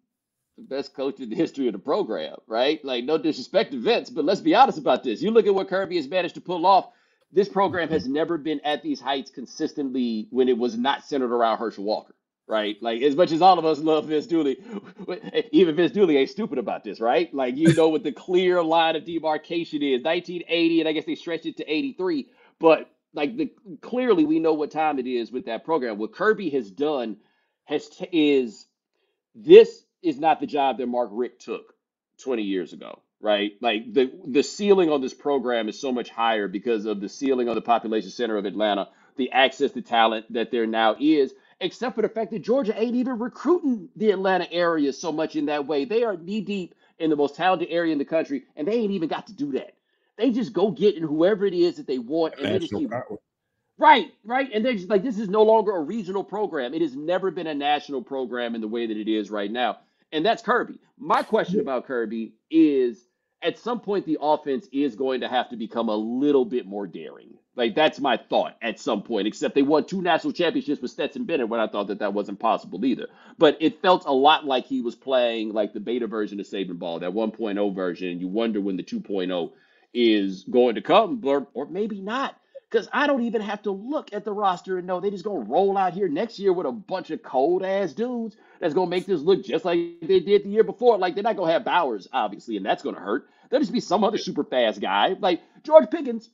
the best coach in the history of the program, right? Like, no disrespect to Vince, but let's be honest about this. You look at what Kirby has managed to pull off. This program has never been at these heights consistently when it was not centered around Herschel Walker, right? Like, as much as all of us love Vince Dooley, even Vince Dooley ain't stupid about this, right? Like, you know what the clear line of demarcation is 1980, and I guess they stretched it to 83. But like the clearly we know what time it is with that program. What Kirby has done has t- is this is not the job that Mark Richt took 20 years ago, right? Like the the ceiling on this program is so much higher because of the ceiling on the population center of Atlanta, the access to talent that there now is, except for the fact that Georgia ain't even recruiting the Atlanta area so much in that way. They are knee deep in the most talented area in the country, and they ain't even got to do that. They just go get in whoever it is that they want, and they just keep. Right, right. And they're just like, this is no longer a regional program. It has never been a national program in the way that it is right now. And that's Kirby. My question about Kirby is at some point the offense is going to have to become a little bit more daring. Like that's my thought at some point. Except they won two national championships with Stetson Bennett when I thought that that wasn't possible either. But it felt a lot like he was playing like the beta version of Saban Ball, that 1.0 version. And you wonder when the 2.0 is going to come, or, or maybe not. Because I don't even have to look at the roster and know they just gonna roll out here next year with a bunch of cold ass dudes that's gonna make this look just like they did the year before. Like they're not gonna have Bowers, obviously, and that's gonna hurt. There'll just be some other super fast guy. Like George Pickens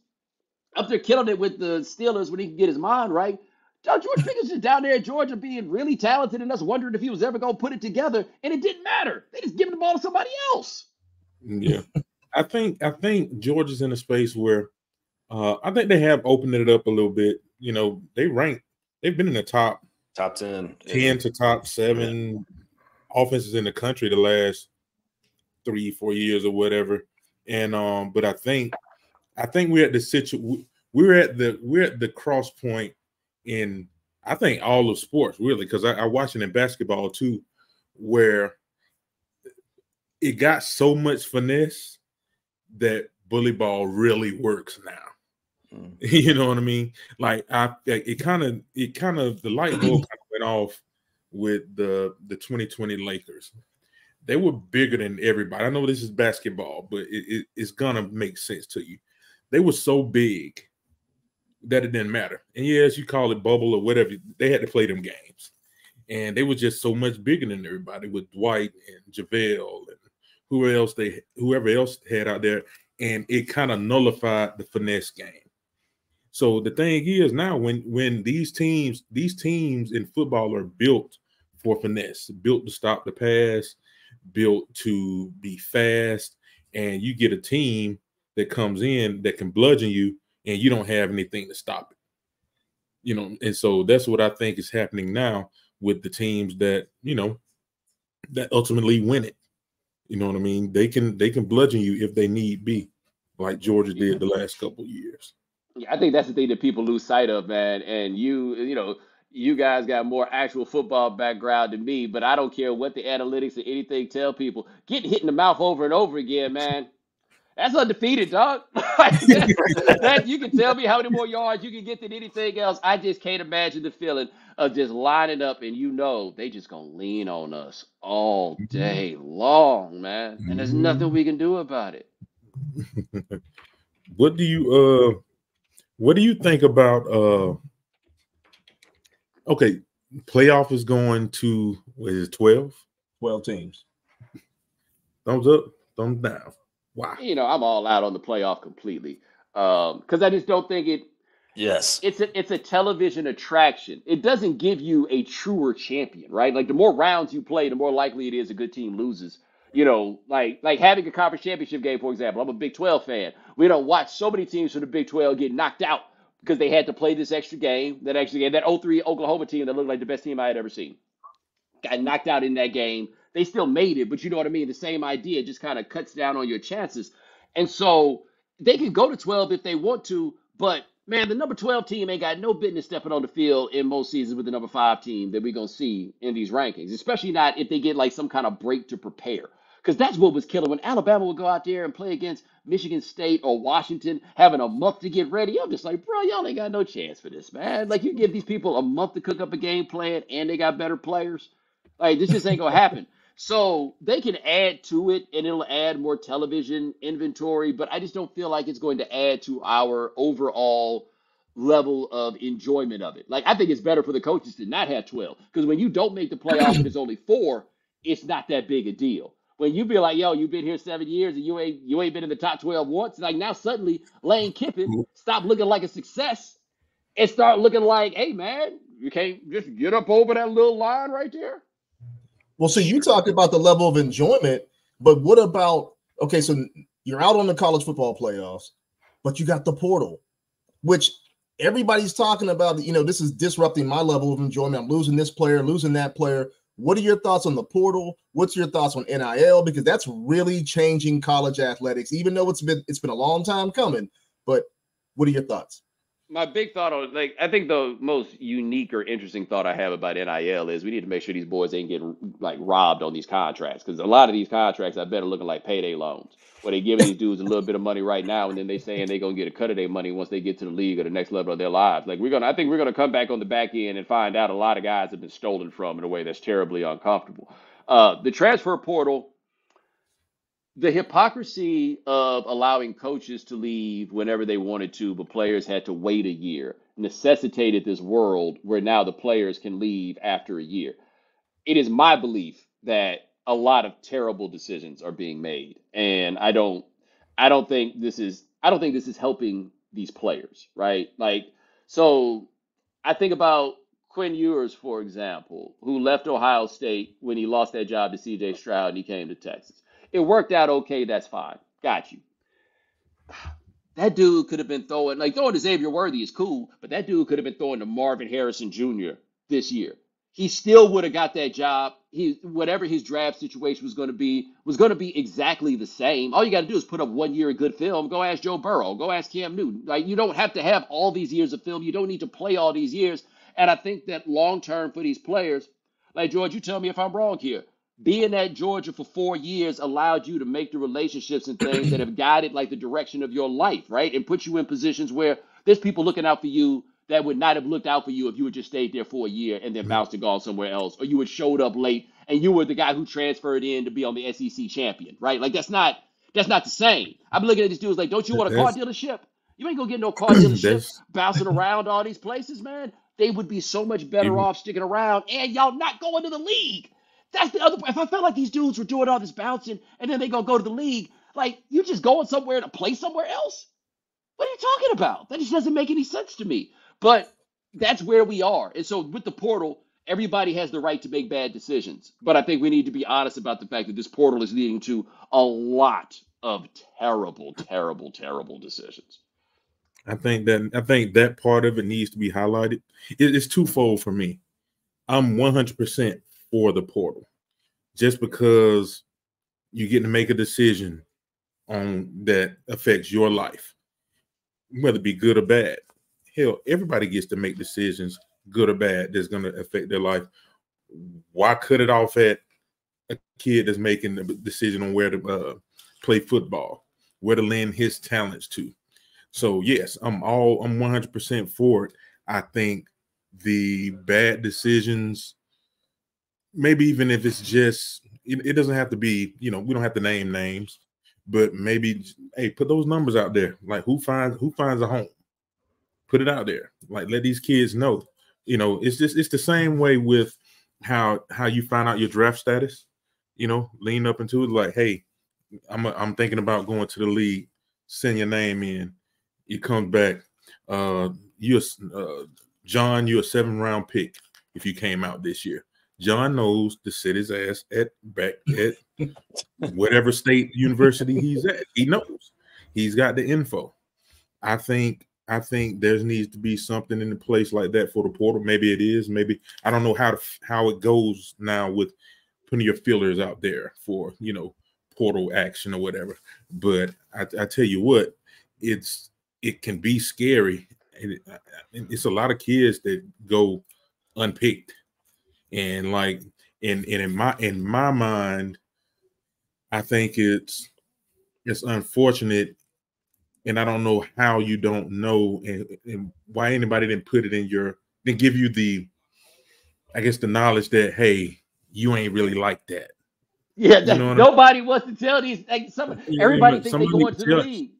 up there killing it with the Steelers when he can get his mind right. George Pickens is down there in Georgia being really talented and us wondering if he was ever going to put it together, and it didn't matter. They just giving the ball to somebody else. Yeah, I think I think Georgia's in a space where uh, I think they have opened it up a little bit. You know, they rank they've been in the top top ten, ten to top seven yeah. offenses in the country the last three four years or whatever. And um, but I think I think we're at the situation. We're at the we're at the cross point in I think all of sports really because I, I watch it in basketball too, where it got so much finesse that bully ball really works now. Mm. You know what I mean? Like I, it kind of, it kind of, the light bulb kind of went off with the the 2020 Lakers. They were bigger than everybody. I know this is basketball, but it, it, it's gonna make sense to you they were so big that it didn't matter. And yes, you call it bubble or whatever, they had to play them games. And they were just so much bigger than everybody with Dwight and JaVale and whoever else they whoever else had out there. And it kind of nullified the finesse game. So the thing is now when when these teams, these teams in football are built for finesse, built to stop the pass, built to be fast, and you get a team that comes in that can bludgeon you and you don't have anything to stop it. You know, and so that's what I think is happening now with the teams that, you know, that ultimately win it. You know what I mean? They can they can bludgeon you if they need be, like Georgia did the last couple years. Yeah, I think that's the thing that people lose sight of, man. And you, you know, you guys got more actual football background than me, but I don't care what the analytics or anything tell people. Getting hit in the mouth over and over again, man. That's undefeated, dog. that, you can tell me how many more yards you can get than anything else. I just can't imagine the feeling of just lining up and you know they just gonna lean on us all day long, man. And there's nothing we can do about it. what do you uh what do you think about uh okay, playoff is going to what is it, 12? 12 teams. Thumbs up, thumbs down. Wow. You know, I'm all out on the playoff completely. Um, because I just don't think it Yes. It's a it's a television attraction. It doesn't give you a truer champion, right? Like the more rounds you play, the more likely it is a good team loses. You know, like like having a conference championship game, for example. I'm a Big 12 fan. We don't watch so many teams from the Big 12 get knocked out because they had to play this extra game, that extra game, that 03 Oklahoma team that looked like the best team I had ever seen. Got knocked out in that game they still made it, but you know what I mean? The same idea just kind of cuts down on your chances. And so they can go to 12 if they want to, but man, the number 12 team ain't got no business stepping on the field in most seasons with the number five team that we're going to see in these rankings, especially not if they get like some kind of break to prepare. Because that's what was killing when Alabama would go out there and play against Michigan State or Washington, having a month to get ready. I'm just like, bro, y'all ain't got no chance for this, man. Like, you give these people a month to cook up a game plan and they got better players. Like, this just ain't going to happen. So they can add to it and it'll add more television inventory, but I just don't feel like it's going to add to our overall level of enjoyment of it. Like I think it's better for the coaches to not have 12 because when you don't make the playoffs and it's only 4, it's not that big a deal. When you be like, yo, you've been here 7 years and you ain't you ain't been in the top 12 once, like now suddenly Lane Kiffin mm-hmm. stop looking like a success and start looking like, "Hey man, you can't just get up over that little line right there." Well, so you talked about the level of enjoyment, but what about okay? So you're out on the college football playoffs, but you got the portal, which everybody's talking about. You know, this is disrupting my level of enjoyment. I'm losing this player, losing that player. What are your thoughts on the portal? What's your thoughts on NIL? Because that's really changing college athletics, even though it's been it's been a long time coming. But what are your thoughts? My big thought on like I think the most unique or interesting thought I have about NIL is we need to make sure these boys ain't getting like robbed on these contracts because a lot of these contracts I bet are looking like payday loans where they giving these dudes a little bit of money right now and then they saying they gonna get a cut of their money once they get to the league or the next level of their lives. Like we're gonna I think we're gonna come back on the back end and find out a lot of guys have been stolen from in a way that's terribly uncomfortable. Uh, the transfer portal the hypocrisy of allowing coaches to leave whenever they wanted to, but players had to wait a year, necessitated this world where now the players can leave after a year. It is my belief that a lot of terrible decisions are being made, and I don't, I don't think this is, I don't think this is helping these players, right? Like, so I think about Quinn Ewers, for example, who left Ohio State when he lost that job to C.J. Stroud and he came to Texas. It worked out okay. That's fine. Got you. That dude could have been throwing like throwing to Xavier Worthy is cool, but that dude could have been throwing to Marvin Harrison Jr. this year. He still would have got that job. He whatever his draft situation was going to be was going to be exactly the same. All you got to do is put up one year of good film. Go ask Joe Burrow. Go ask Cam Newton. Like you don't have to have all these years of film. You don't need to play all these years. And I think that long term for these players, like George, you tell me if I'm wrong here being at Georgia for four years allowed you to make the relationships and things that have guided like the direction of your life, right? And put you in positions where there's people looking out for you that would not have looked out for you if you had just stayed there for a year and then bounced and gone somewhere else, or you had showed up late and you were the guy who transferred in to be on the SEC champion, right? Like that's not that's not the same. I'm looking at these dudes like, don't you want a car dealership? You ain't gonna get no car dealership bouncing around all these places, man. They would be so much better off sticking around and y'all not going to the league. That's the other. If I felt like these dudes were doing all this bouncing and then they go go to the league, like you just going somewhere to play somewhere else. What are you talking about? That just doesn't make any sense to me. But that's where we are. And so with the portal, everybody has the right to make bad decisions. But I think we need to be honest about the fact that this portal is leading to a lot of terrible, terrible, terrible decisions. I think that I think that part of it needs to be highlighted. It, it's twofold for me. I'm 100% for the portal just because you get to make a decision on that affects your life, whether it be good or bad. Hell, everybody gets to make decisions, good or bad, that's going to affect their life. Why cut it off at a kid that's making the decision on where to uh, play football, where to lend his talents to? So yes, I'm all I'm 100% for it. I think the bad decisions maybe even if it's just it, it, doesn't have to be you know we don't have to name names but maybe hey put those numbers out there. Like who finds who finds a home? Put it out there. Like let these kids know. You know it's just it's the same way with how how you find out your draft status you know lean up into it. Like hey i'm a, i'm thinking about going to the league. Send your name in. You come back uh you're uh, john you're a seven round pick if you came out this year John knows to sit his ass at back at whatever state university he's at. He knows. He's got the info. I think I think there needs to be something in the place like that for the portal. Maybe it is. Maybe I don't know how to, how it goes now with putting your fillers out there for you know portal action or whatever. But I, I tell you what, it's it can be scary. And it, it's a lot of kids that go unpicked and like in, and in my in my mind i think it's it's unfortunate and i don't know how you don't know and, and why anybody didn't put it in your didn't give you the i guess the knowledge that hey you ain't really like that yeah you know nobody I mean? wants to tell these like some everybody yeah, think they go into the league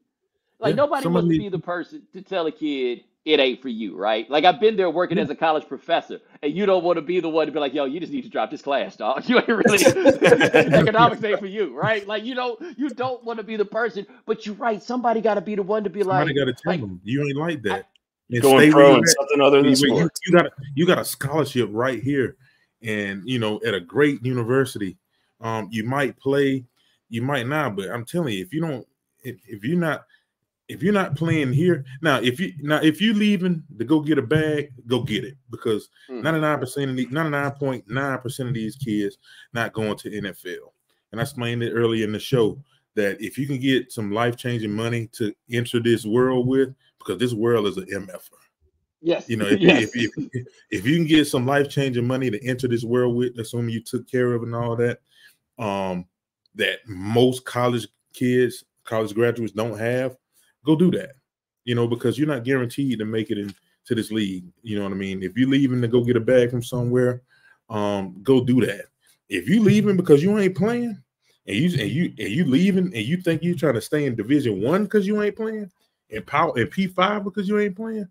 like yeah, nobody wants to be the person to tell a kid it ain't for you, right? Like I've been there working as a college professor, and you don't want to be the one to be like, "Yo, you just need to drop this class, dog. You ain't really economics ain't for you, right?" Like you know, you don't want to be the person, but you're right. Somebody got to be the one to be somebody like, got to tell like, them you ain't like that. And going pro in something other than sport. You, you got a, you got a scholarship right here, and you know at a great university. Um, you might play, you might not, but I'm telling you, if you don't, if, if you're not if you're not playing here now, if you now if you leaving to go get a bag, go get it because hmm. 99 percent of the 99.9 percent of these kids not going to NFL. And I explained it earlier in the show. that if you can get some life changing money to enter this world with, because this world is an MF. Yes. You know, if, yes. if, if, if you can get some life changing money to enter this world with, assuming you took care of and all that, um, that most college kids, college graduates don't have, go do that. You know, because you're not guaranteed to make it into this league. You know what I mean? If you're leaving to go get a bag from somewhere, um, go do that. If you're leaving because you ain't playing, and you and you and you leaving and you think you're trying to stay in Division One because you ain't playing, and power and P five because you ain't playing.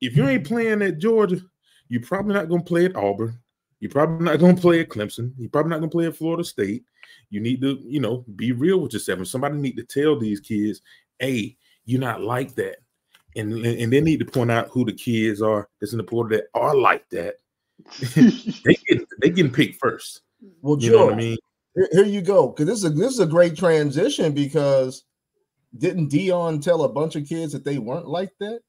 If you ain't playing at Georgia, you're probably not gonna play at Auburn. You're probably not gonna play at Clemson. You're probably not gonna play at Florida State. You need to, you know, be real with yourself. And somebody need to tell these kids, hey, you're not like that. And, and they need to point out who the kids are that's in the portal that are like that. they get they getting picked first. Well, You know what I mean? here, here you go. Because this is a, this is a great transition because didn't Deion tell a bunch of kids that they weren't like that?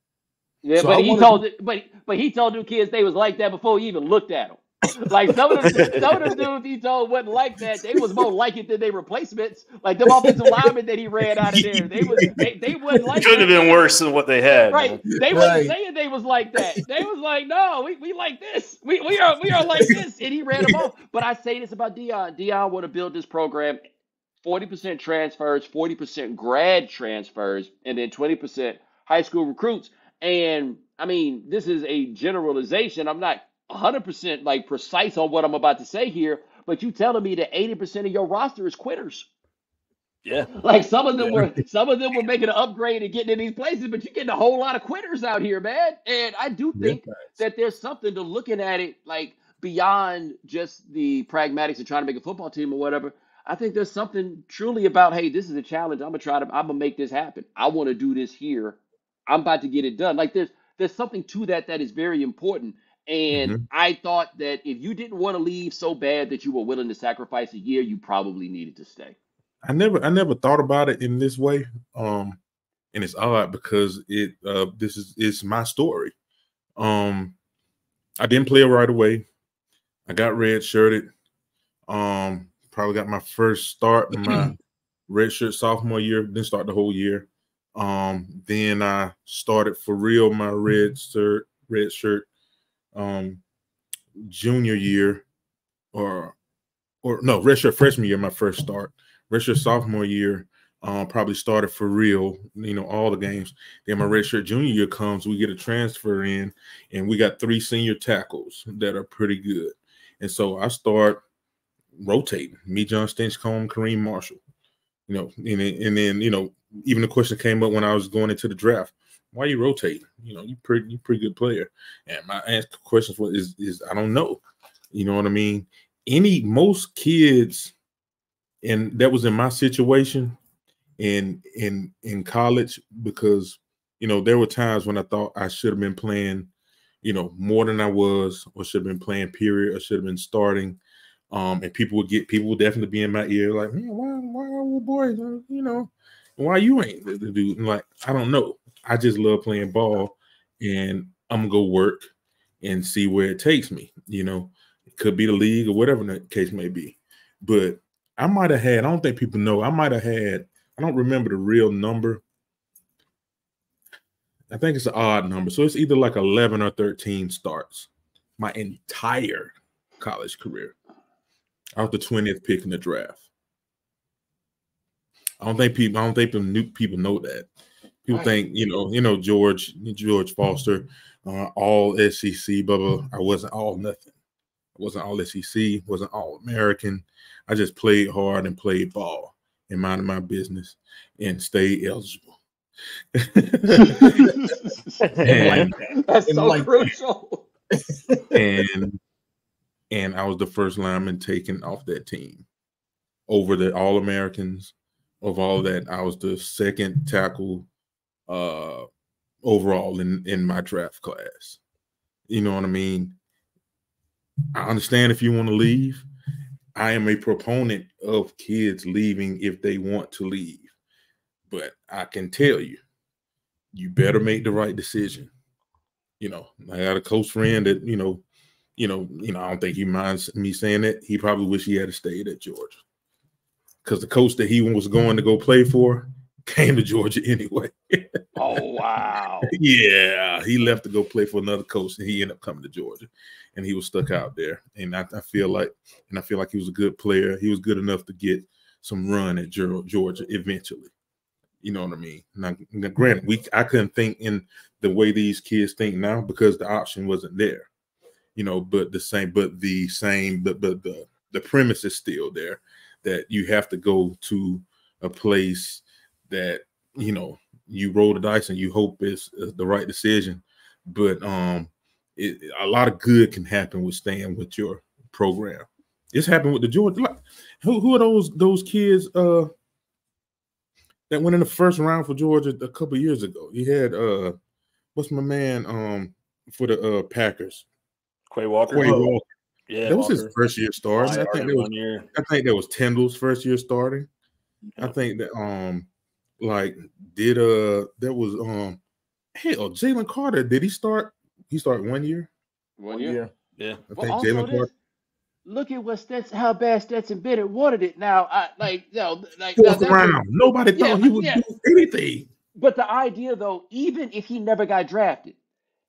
Yeah, So but I he wanted told it, but but he told them kids they was like that before he even looked at them. Like some of the some of the dudes he told wasn't like that. They was more like it than they replacements. Like them offensive linemen that he ran out of there. They was they, they wasn't like it. Couldn't have been worse than what they had. Right. man. They Right. wasn't saying they was like that. They was like, no, we, we like this. We we are we are like this. And he ran them off. But I say this about Deion. Deion want to build this program 40% transfers, 40% grad transfers, and then 20% high school recruits. And I mean, this is a generalization. I'm not 100% like precise on what I'm about to say here, but you telling me that 80% of your roster is quitters. Yeah. Like some of them were some of them were making an upgrade and getting in these places, but you're getting a whole lot of quitters out here, man. And I do think that there's something to looking at it like beyond just the pragmatics of trying to make a football team or whatever. I think there's something truly about, hey, this is a challenge. I'm gonna try to I'm gonna make this happen. I want to do this here. I'm about to get it done. Like there's there's something to that that is very important. And Mhm. I thought that if you didn't want to leave so bad that you were willing to sacrifice a year, you probably needed to stay. I never I never thought about it in this way. Um and it's odd because it uh this is it's my story. Um I didn't play right away. I got red shirted. Um probably got my first start in my red shirt sophomore year, didn't start the whole year. Um then I started for real my red shirt red shirt um junior year or or no red shirt freshman year my first start redshirt sophomore year, um, probably started for real, you know, all the games. Then my redshirt junior year comes, we get a transfer in, and we got three senior tackles that are pretty good. And so I start rotating. Me, Jon Stinchcomb, Kareem Marshall. You know, and and then you know, even the question came up when I was going into the draft. Why you rotate? You know, you pretty you pretty good player. And my answer questions was is is I don't know. You know what I mean? Any most kids and that was in my situation in in in college because you know there were times when I thought I should have been playing, you know, more than I was, or should have been playing period, or should have been starting. Um, and people would get people would definitely be in my ear like, man, why why old boys, uh, you know, why you ain't the, the dude? And like, I don't know. I just love playing ball, and I'm gonna go work and see where it takes me. You know, it could be the league or whatever the case may be, but I might have had, I don't think people know, I might have had, I don't remember the real number. I think it's an odd number. So it's either like 11 or 13 starts my entire college career. Was the 20th pick in the draft. I don't think people, I don't think people, new people know that. People think, you know, you know, George, George Foster, uh, all SEC, blah, blah. I wasn't all nothing. I wasn't all SEC, wasn't all American. I just played hard and played ball and minded my business and stayed eligible. and, That's so like crucial. and and I was the first lineman taken off that team over the All Americans. Of all that, I was the second tackle uh overall in in my draft class. You know what I mean? I understand if you want to leave. I am a proponent of kids leaving if they want to leave. But I can tell you, you better make the right decision. You know, I got a close friend that, you know, you know, you know, I don't think he minds me saying that. He probably wish he had stayed at Georgia. because the coach that he was going to go play for came to Georgia anyway. Oh wow. yeah, he left to go play for another coach, and he ended up coming to Georgia, and he was stuck mm-hmm. out there. And I, I feel like, and I feel like he was a good player. He was good enough to get some run at Georgia eventually. You know what I mean? Now, now, granted, we I couldn't think in the way these kids think now because the option wasn't there. You know, but the same, but the same, but but the the premise is still there that you have to go to a place that you know you roll the dice and you hope it's uh, the right decision. But um, it, a lot of good can happen with staying with your program. It's happened with the Georgia. like, Who, who are those those kids uh that went in the first round for Georgia a couple years ago? You had uh what's my man um for the uh Packers? Quay Walker. Quay Walker. Yeah, that was his first year starting. I think that was. I think that was Tindall's first year starting. I think that um like did uh that was um hell Jalen Carter did he start he started one year One year. Yeah. I Well, think also Jalen Carter look at what Stetson, how bad Stetson Bennett wanted it. Now, I like, you know, like, now fourth that's what- round nobody Yeah, thought he would yeah. do anything but the idea though, even if he never got drafted,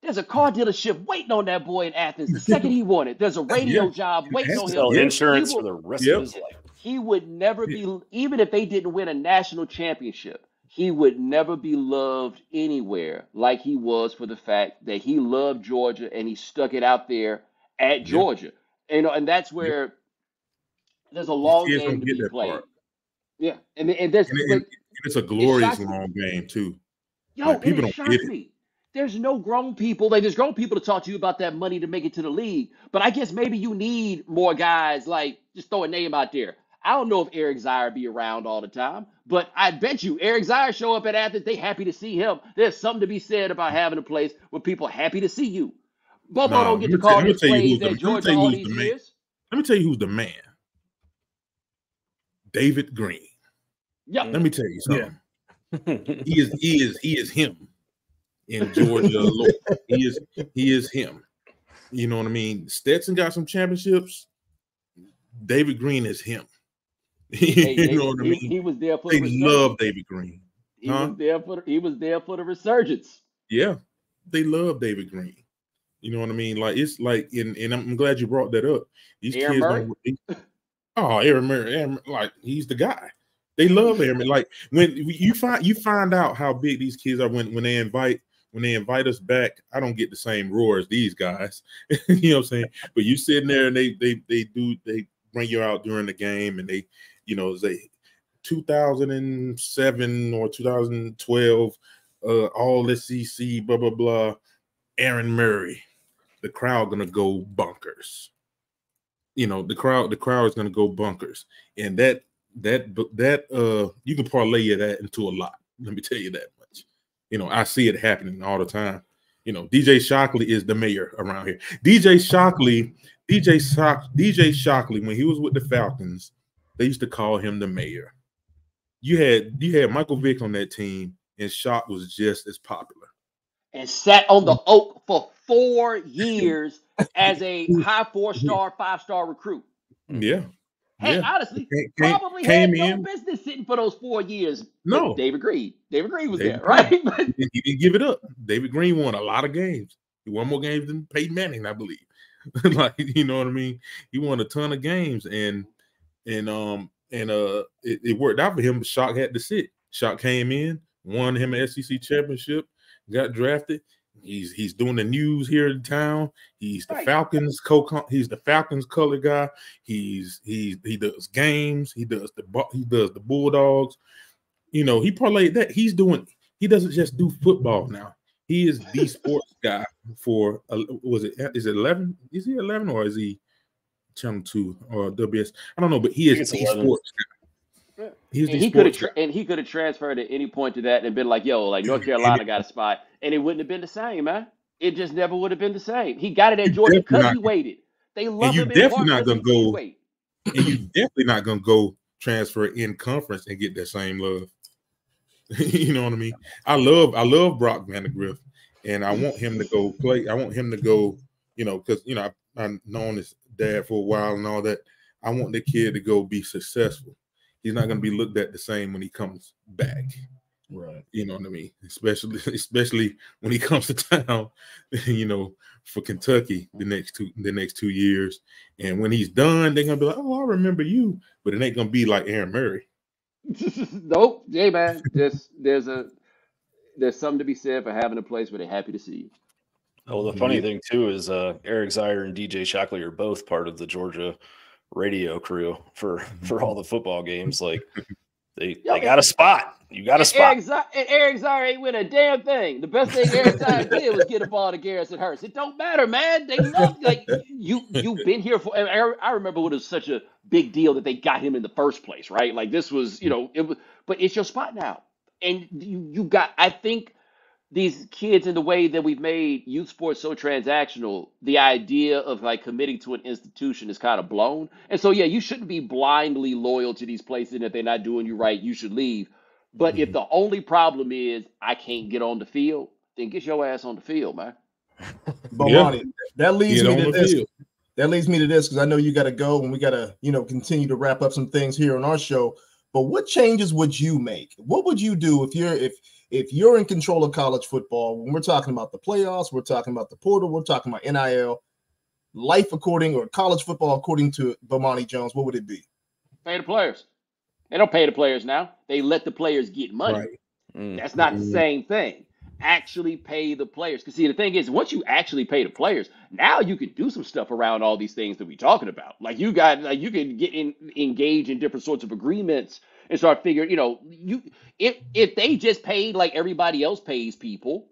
there's a car dealership waiting on that boy in Athens. The second he wanted, there's a radio Yeah. job waiting on Sell him. Insurance He for the rest Yep. of his life. He would never be, even if they didn't win a national championship, he would never be loved anywhere like he was for the fact that he loved Georgia and he stuck it out there at Georgia. You know, and that's where there's a long game to be played. part. Yeah, and and there's and, it- and it's a glorious me. long game too yo, like, people it don't get it. There's no grown people. Like there's grown people to talk to you about that money to make it to the league. But I guess maybe you need more guys. Like just throw a name out there. I don't know if Eric Zeier be around all the time, but I bet you Eric Zeier show up at Athens. They happy to see him. There's something to be said about having a place where people happy to see you. Bobo No, don't get let to me tell- call let his you plays who's the- at Georgia tell you all who's these the man. years. let me tell you who's the man David Green Yeah, let me tell you something Yeah. he is he is he is him in Georgia. He is he is him. You know what I mean? Stetson got some championships. David Green is him. Hey, you they- know what I he, mean? he was there for They the resurgence. love David Green. He huh? was there for he was there for the resurgence. Yeah, they love David Green. You know what I mean? Like it's like, and, and I'm glad you brought that up. These Aaron kids they- oh, Aaron Murray, Aaron, like he's the guy. They love Aaron. Like when you find you find out how big these kids are when when they invite when they invite us back. I don't get the same roar as these guys. you know what I'm saying? But you sitting there and they they they do they bring you out during the game and they you know they 2007 or 2012 uh all SEC blah blah blah Aaron Murray the crowd gonna go bunkers you know the crowd the crowd is gonna go bunkers and that that that uh you can parlay that into a lot. Let me tell you that much. You know I see it happening all the time. You know DJ Shockley is the mayor around here. DJ Shockley DJ Shock DJ Shockley when he was with the Falcons they used to call him the mayor you had you had Michael Vick on that team, and Shock was just as popular. and sat on the mm-hmm. oak for four years as a high four mm-hmm. star, five star recruit. Mm-hmm. Yeah, Hey, Yeah. honestly, Came- came- probably came had no in. business sitting for those four years. No. David Green. David Green was David there, right? But he he didn't give it up. David Green won a lot of games. He won more games than Peyton Manning, I believe. like you know what I mean. He won a ton of games, and and um and uh it, it worked out for him. But Shock had to sit. Shock came in, won him an SEC championship, got drafted. He's he's doing the news here in town. He's the Right. Falcons co. He's the Falcons color guy. He's he's he does games. He does the he does the Bulldogs. You know he parlayed that. He's doing. He doesn't just do football now. He is the sports guy for. Uh, was it is it eleven? Is he eleven or is he channel two or uh, WS? I don't know, but he is it's the 11. sports guy. He's and the he could have sports tra- and he could have transferred at any point to that and been like, "Yo, like North Carolina got a spot," and it wouldn't have been the same, man. It just never would have been the same. He got it at Georgia because not- he waited. They love you him definitely not gonna he- he go- wait. guy, and you definitely not gonna go transfer in conference and get that same love. you know what I mean? I love I love Brock Vandagriff, and I want him to go play. I want him to go. You know, because you know I, I've known his dad for a while and all that. I want the kid to go be successful. he's not going to be looked at the same when he comes back. Right. You know what I mean? Especially especially when he comes to town, you know, for Kentucky the next two the next two years. And when he's done, they're gonna be like, "Oh, I remember you," but it ain't gonna be like Aaron Murray. nope. Hey man, there's there's a there's something to be said for having a place where they're happy to see you. Oh, the funny thing too is uh, Eric Zeier and DJ Shockley are both part of the Georgia radio crew for for all the football games. Like they Yo, they got a spot. You got a spot. Eric, Zeier, and Eric Zeier ain't win a damn thing. The best thing Eric Zeier did was get a ball to Garrison Hearst. It don't matter, man. They love like you. You've been here for. I, I remember it was such a big deal that they got him in the first place, right? Like this was, you know, it was. But it's your spot now, and you you got. I think these kids in the way that we've made youth sports so transactional, the idea of like committing to an institution is kind of blown. And so, yeah, you shouldn't be blindly loyal to these places. And if they're not doing you right, you should leave. But if mm-hmm. the only problem is I can't get on the field, then get your ass on the field, man. Bomani, that leads Get me to this. field. That leads me to this because I know you got to go and we got to, you know, continue to wrap up some things here on our show. But what changes would you make? What would you do if you're if if you're in control of college football? When we're talking about the playoffs, we're talking about the portal, we're talking about NIL, life according or college football according to Bomani Jones. What would it be? Pay the players. They don't pay the players now. They let the players get money. Right. Mm. That's not the same thing. Actually pay the players. Because see, the thing is, once you actually pay the players, now you can do some stuff around all these things that we're talking about. Like you got, like you can get in, engage in different sorts of agreements and start figuring. You know, you if if they just paid like everybody else pays people,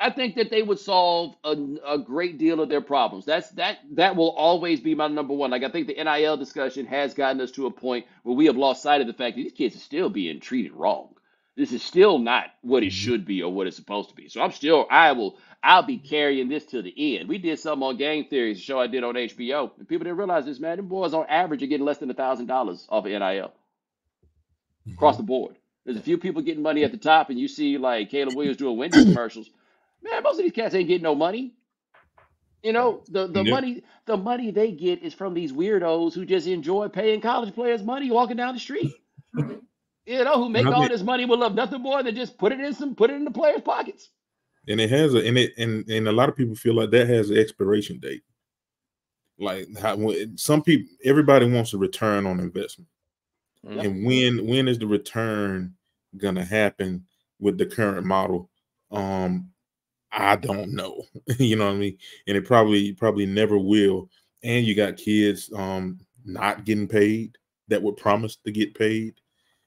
I think that they would solve a, a great deal of their problems. That's that that will always be my number one. Like I think the NIL discussion has gotten us to a point where we have lost sight of the fact that these kids are still being treated wrong. This is still not what it mm-hmm. should be or what it's supposed to be. So I'm still I will I'll be carrying this to the end. We did something on Game Theory, a show I did on HBO, and people didn't realize this, man. Them boys on average are getting less than a thousand dollars off of NIL across the board. There's a few people getting money at the top, and you see like Caleb Williams doing Wendy's commercials. Man, most of these cats ain't getting no money. You know, the, the money the money they get is from these weirdos who just enjoy paying college players money walking down the street. You know, who make all this money will love nothing more than just put it in some put it in the players' pockets. and it has a and it and and a lot of people feel like that has an expiration date. Like how when- some people, everybody wants a return on investment, And when when is the return gonna happen with the current model? Um, I don't know. you know what I mean? And it probably probably never will. And you got kids um not getting paid that were promised to get paid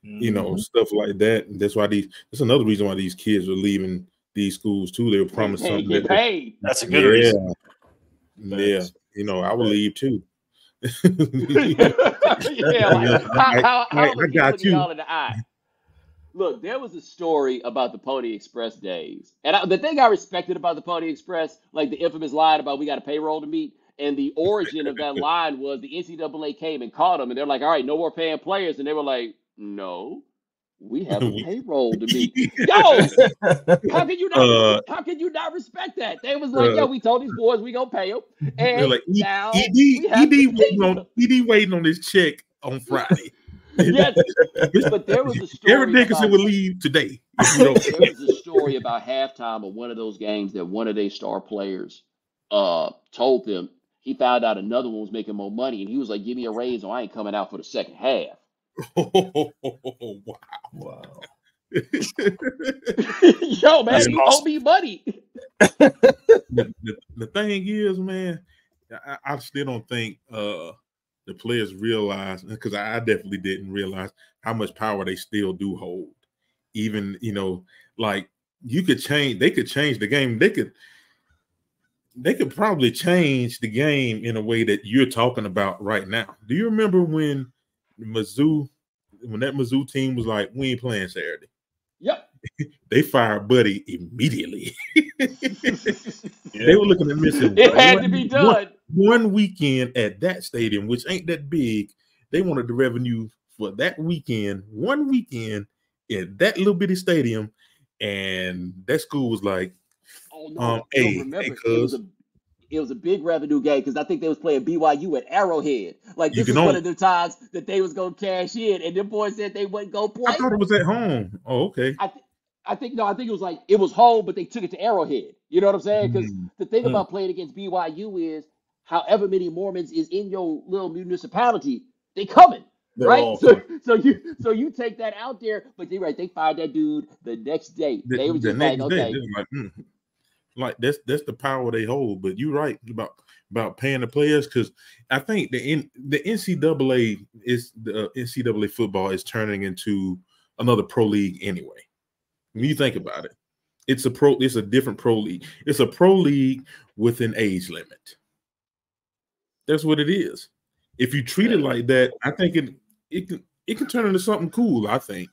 you know, Mm-hmm. stuff like that. And that's why these that's another reason why these kids are leaving these schools too. They were promised Hey, something get that paid. That's a good yeah, reason. yeah. Facts. You know, I would leave too. yeah, like, how, how, how I- got you. in the eye? Look, there was a story about the Pony Express days, and I, the thing I respected about the Pony Express, like the infamous line about we got a payroll to meet, and the origin of that line was the NCAA came and caught them, and they're like, "All right, no more paying players," and they were like, "No, we have a payroll to meet." Yo, how can you not? Uh, how can you not respect that? They was like, uh, "Yo, we told these boys we gonna pay them," and like E- now ED, we have ED waiting on. ED waiting on this check on Friday. Yes, but there was a story. Eric Dickerson about- leave today. you don't- there was a story about halftime of one of those games that one of their star players uh told them he found out another one was making more money and he was like, "Give me a raise, or I ain't coming out for the second half." wow. Wow. Yo, man, That's you awesome. owe me money. the, the, the thing is, man, I, I still don't think uh the players realize because I definitely didn't realize how much power they still do hold. Even you know, like you could change, they could change the game. They could, they could probably change the game in a way that you're talking about right now. Do you remember when Mizzou, when that Mizzou team was like, "We ain't playing Saturday"? Yep. They fired Buddy immediately. They were looking at missing. It had to one- be done. one weekend at that stadium, which ain't that big, they wanted the revenue for that weekend, one weekend at that little bitty stadium, and that school was like, Oh no, Um, hey, remember hey, cuz. It was a big revenue game because I think they was playing BYU at Arrowhead. Like You this is one of the times that they was gonna cash in, and them boys said they wouldn't go play. I thought it was at home. Oh, okay. I, th- I think no, I think it was like it was home, but they took it to Arrowhead. You know what I'm saying? Because Mm. the thing about playing against BYU is, however many Mormons is in your little municipality, they coming. They're right? So, so you so you take that out there, but you're right. They fired that dude the next day. The, they were the just like, next day, okay, like, mm. Like that's that's the power they hold. But you're right about about paying the players because I think the N, the NCAA is the uh, NCAA football is turning into another pro league anyway. When you think about it, it's a pro. It's a different pro league. It's a pro league with an age limit. That's what it is. If you treat it like that, I think it it can it can turn into something cool. I think.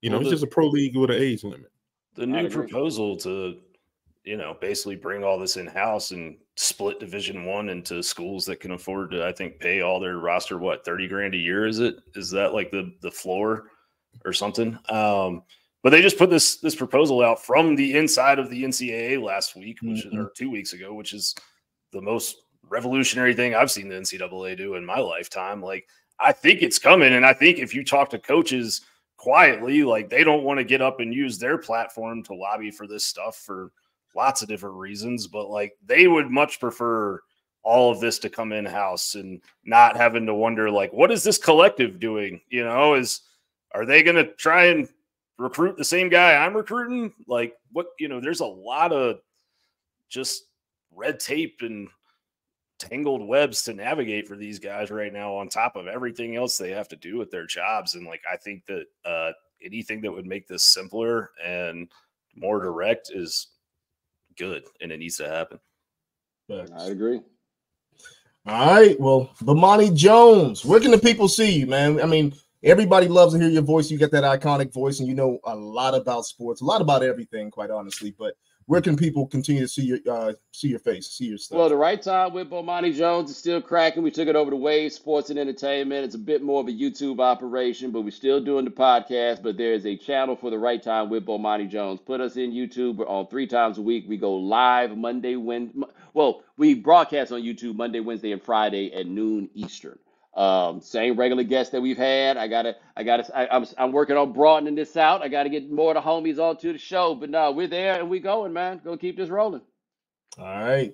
You know, Well, it's just a pro league with an age limit. The new proposal to, you know, basically bring all this in house and split Division One into schools that can afford to, I think, pay all their roster what thirty grand a year. Is it? Is that like the the floor or something? Um, but they just put this this proposal out from the inside of the NCAA last week, which is, Mhm. or two weeks ago, which is the most revolutionary thing I've seen the NCAA do in my lifetime. Like, I think it's coming, and I think if you talk to coaches quietly, like they don't want to get up and use their platform to lobby for this stuff for lots of different reasons, but like they would much prefer all of this to come in house and not having to wonder like what is this collective doing? You know, is are they going to try and recruit the same guy I'm recruiting? Like what, you know, there's a lot of just red tape and tangled webs to navigate for these guys right now on top of everything else they have to do with their jobs and like i think that uh anything that would make this simpler and more direct is good and it needs to happen I agree. All right. Well, Bomani Jones, where can the people see you, man? I mean, everybody loves to hear your voice. You got that iconic voice, and you know a lot about sports, a lot about everything, quite honestly. But where can people continue to see your uh, see your face, see your stuff? Well, the right time with Bomani Jones is still cracking. We took it over to Wave Sports and Entertainment. It's a bit more of a YouTube operation, but we're still doing the podcast. But there is a channel for the right time with Bomani Jones. Put us in YouTube. We're on three times a week. We go live Monday, Wednesday. Well, we broadcast on YouTube Monday, Wednesday, and Friday at noon Eastern. Um, same regular guests that we've had. I gotta, I gotta, I, I'm, I'm working on broadening this out. I gotta get more of the homies onto the show. But no, we're there and we're going, man. Gonna keep this rolling. All right.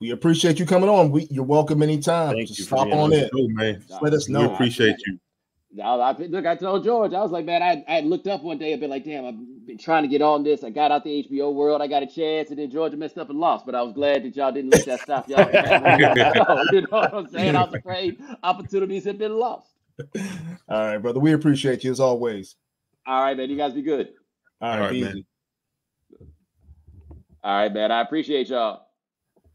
We appreciate you coming on. We, you're welcome anytime. Thank Just you for stop on on in. Oh man, Just let us know. we appreciate you. Now, I look. I told George, I was like, man, I, I looked up one day and been like, damn, I've been trying to get on this. I got out the HBO world, I got a chance, and then Georgia messed up and lost. But I was glad that y'all didn't let that stop y'all. from having me on the show. you know what I'm saying? I was afraid opportunities had been lost. All right, brother. We appreciate you as always. All right, man. You guys be good. All right, All right, man. All right, man. I appreciate y'all.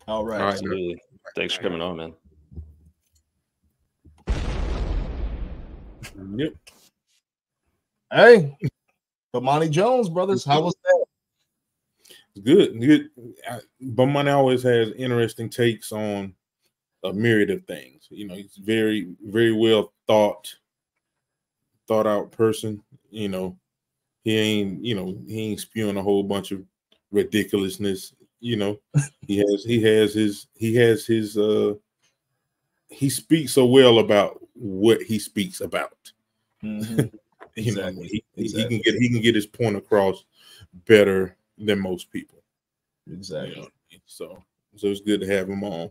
All right. All right. absolutely thanks for coming on man Yep. Hey, Bomani Jones, brothers. How was that? Good, good. I- Bomani always has interesting takes on a myriad of things. You know, he's very, very well thought, thought out person. You know, he ain't, you know, he ain't spewing a whole bunch of ridiculousness. You know, he has, he has his, he has his, uh, he speaks so well about what he speaks about. Mhm. You know, Exactly. he, he- Exactly. he can get, he can get his point across better than most people. you Exactly. know. So so it's good to have him on.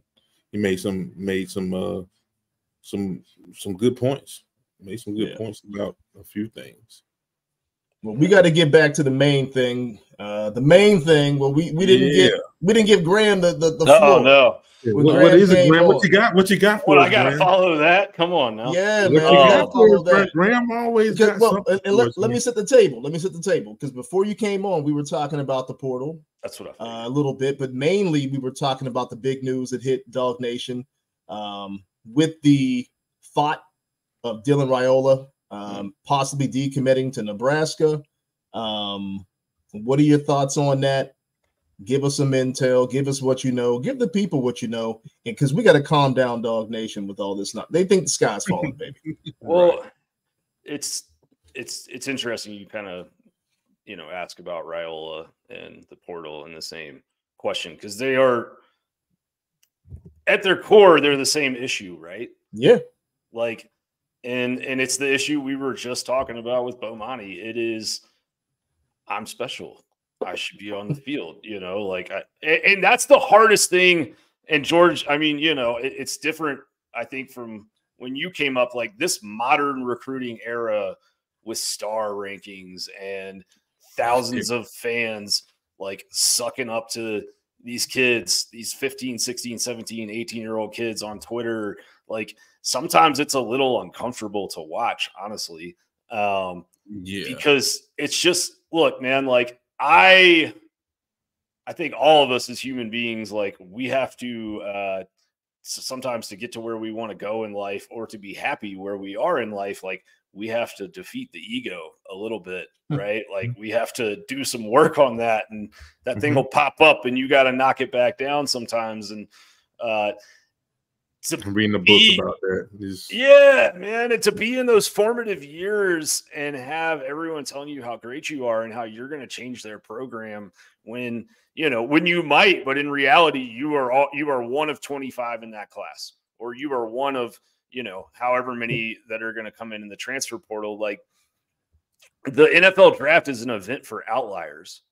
He made some made some uh some some good points. Made some good Yeah. points about a few things. Well, we got to get back to the main thing. Uh, the main thing. Well, we we didn't Yeah. get we didn't give Graham the the, the no floor. no When What, what Graham is it, came Graham? What you got? What you got for well us, i gotta Graham? follow that come on now Yeah, What man. you Oh. gotta for us, that. Graham? Graham always got well, something and, and for let, us, let me set the table. Let me set the table because before you came on, we were talking about the portal that's what i uh, a little bit, but mainly we were talking about the big news that hit Dawg Nation um, with the thought of Dylan Raiola um, possibly decommitting to Nebraska. Um, what are your thoughts on that? Give us some intel. Give us what you know. Give the people what you know, and because we got to calm down, Dawg Nation, with all this. Not they think the sky's falling, baby. Well, it's it's it's interesting. You kind of you know ask about Raiola and the portal in the same question because they are at their core, they're the same issue, right? Yeah. Like, and and it's the issue we were just talking about with Bomani. It is, I'm special. I should be on the field. You know, like, I, and, that's the hardest thing. And George, I mean, you know, it, it's different. I think from when you came up, like this modern recruiting era with star rankings and thousands of fans like sucking up to these kids, these 15, 16, 17, 18 year old kids on Twitter. Like sometimes it's a little uncomfortable to watch, honestly. Um, Yeah. because it's just look, man, like I I think all of us as human beings, like we have to uh sometimes to get to where we want to go in life or to be happy where we are in life, like we have to defeat the ego a little bit, right? Like we have to do some work on that and that thing Mhm. will pop up and you got to knock it back down sometimes and uh to I'm reading the books be- about that. Yeah, man. And to be in those formative years and have everyone telling you how great you are and how you're going to change their program when, you know, when you might, but in reality, you are all, you are one of 25 in that class, or you are one of, you know, however many that are going to come in in the transfer portal. Like the NFL draft is an event for outliers.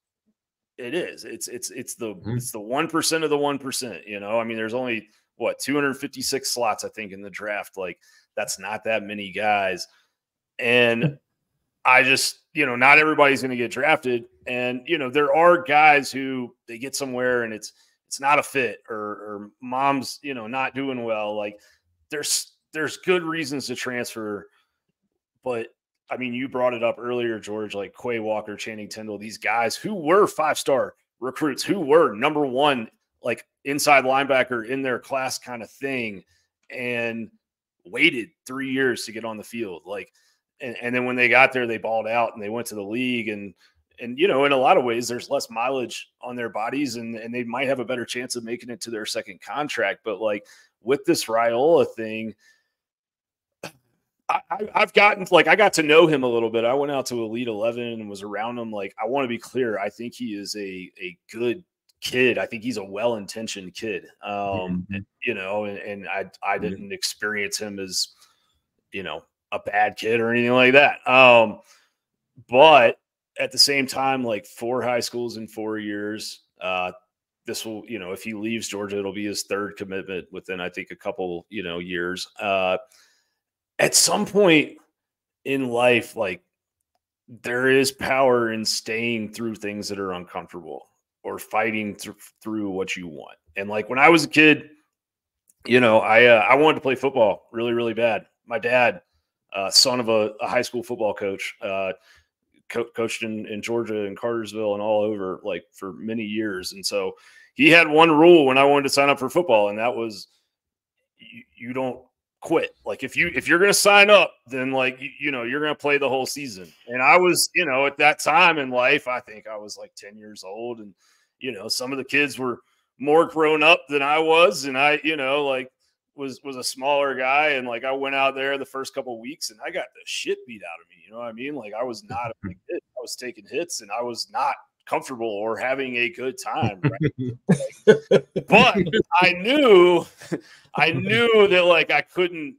It is. It's, it's, it's the, Mhm. it's the 1% of the 1%, you know, I mean, there's only, what 256 slots i think in the draft? Like that's not that many guys. And i just you know not everybody's going to get drafted. And you know there are guys who they get somewhere and it's it's not a fit or or mom's you know not doing well. Like there's there's good reasons to transfer. But i mean you brought it up earlier george like quay walker channing Tindall these guys who were five star recruits who were number one like inside linebacker in their class kind of thing and waited three years to get on the field like and, and then when they got there they balled out and they went to the league and and you know in a lot of ways there's less mileage on their bodies and and they might have a better chance of making it to their second contract but like with this Raiola thing I, I've gotten like I got to know him a little bit. I went out to Elite Eleven and was around him. Like I want to be clear, I think he is a a good kid. I think he's a well intentioned kid. Um, Mhm. you know, and, and I I didn't experience him as you know a bad kid or anything like that. Um, but at the same time, like four high schools in four years. Uh, this will, you know, if he leaves Georgia, it'll be his third commitment within, I think, a couple, you know, years. Uh, at some point in life, like there is power in staying through things that are uncomfortable or fighting thr- through what you want. And like when I was a kid, you know, I uh, I wanted to play football really, really bad. My dad, uh, son of a, a high school football coach, uh, co- coached in, in Georgia and Cartersville and all over like for many years. And so he had one rule when I wanted to sign up for football, and that was you, you don't quit. Like if you if you're going to sign up, then like you, you know you're going to play the whole season. And I was you know at that time in life, I think I was like ten years old, and you know some of the kids were more grown up than I was, and I you know like was was a smaller guy, and like I went out there the first couple weeks, and I got the shit beat out of me. You know what I mean? Like I was not a big kid. I was taking hits, and I was not comfortable or having a good time. Right? but I knew, I knew that like I couldn't,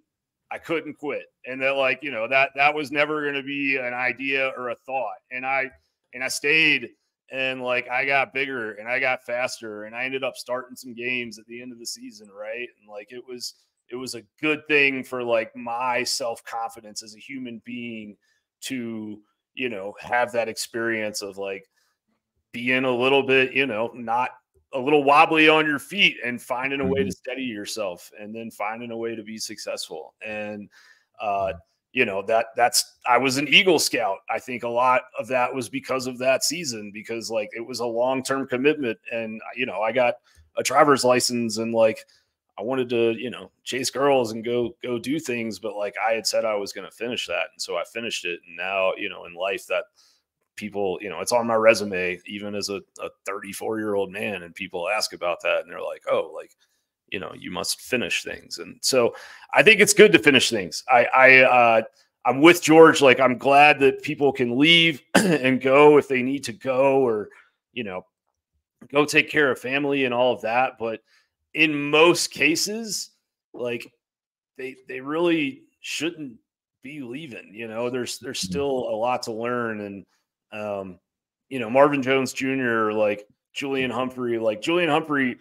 I couldn't quit, and that like you know that that was never going to be an idea or a thought. And I and I stayed, and like I got bigger and I got faster, and I ended up starting some games at the end of the season, right? And like it was it was a good thing for like my self confidence as a human being to you know have that experience of like being a little bit you know not a little wobbly on your feet and finding a way to steady yourself and then finding a way to be successful. And uh you know that that's i was an eagle scout i think a lot of that was because of that season because like it was a long-term commitment and you know i got a driver's license and like i wanted to you know chase girls and go go do things but like i had said i was going to finish that and so i finished it and now you know in life that people, you know, it's on my resume, even as a 34 year old man. And people ask about that and they're like, oh, like, you know, you must finish things. And so I think it's good to finish things. I, I, uh, I'm with George. Like, I'm glad that people can leave and go if they need to go or, you know, go take care of family and all of that. But in most cases, like they they really shouldn't be leaving. You know, there's there's Mm-hmm. still a lot to learn, and um, you know, Marvin Jones Jr., like Julian Humphrey, like Julian Humphrey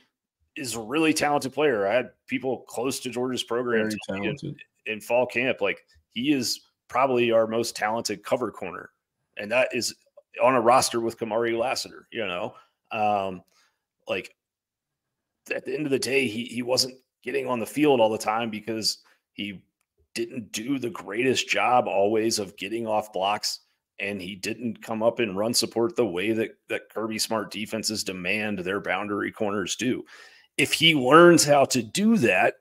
is a really talented player. I had people close to Georgia's program Very tell me in- in fall camp. Like he is probably our most talented cover corner, and that is on a roster with Kamari Lassiter. You know, um, like at the end of the day, he he wasn't getting on the field all the time because he didn't do the greatest job always of getting off blocks and he didn't come up and run support the way that that Kirby Smart defenses demand their boundary corners do. If he learns how to do that,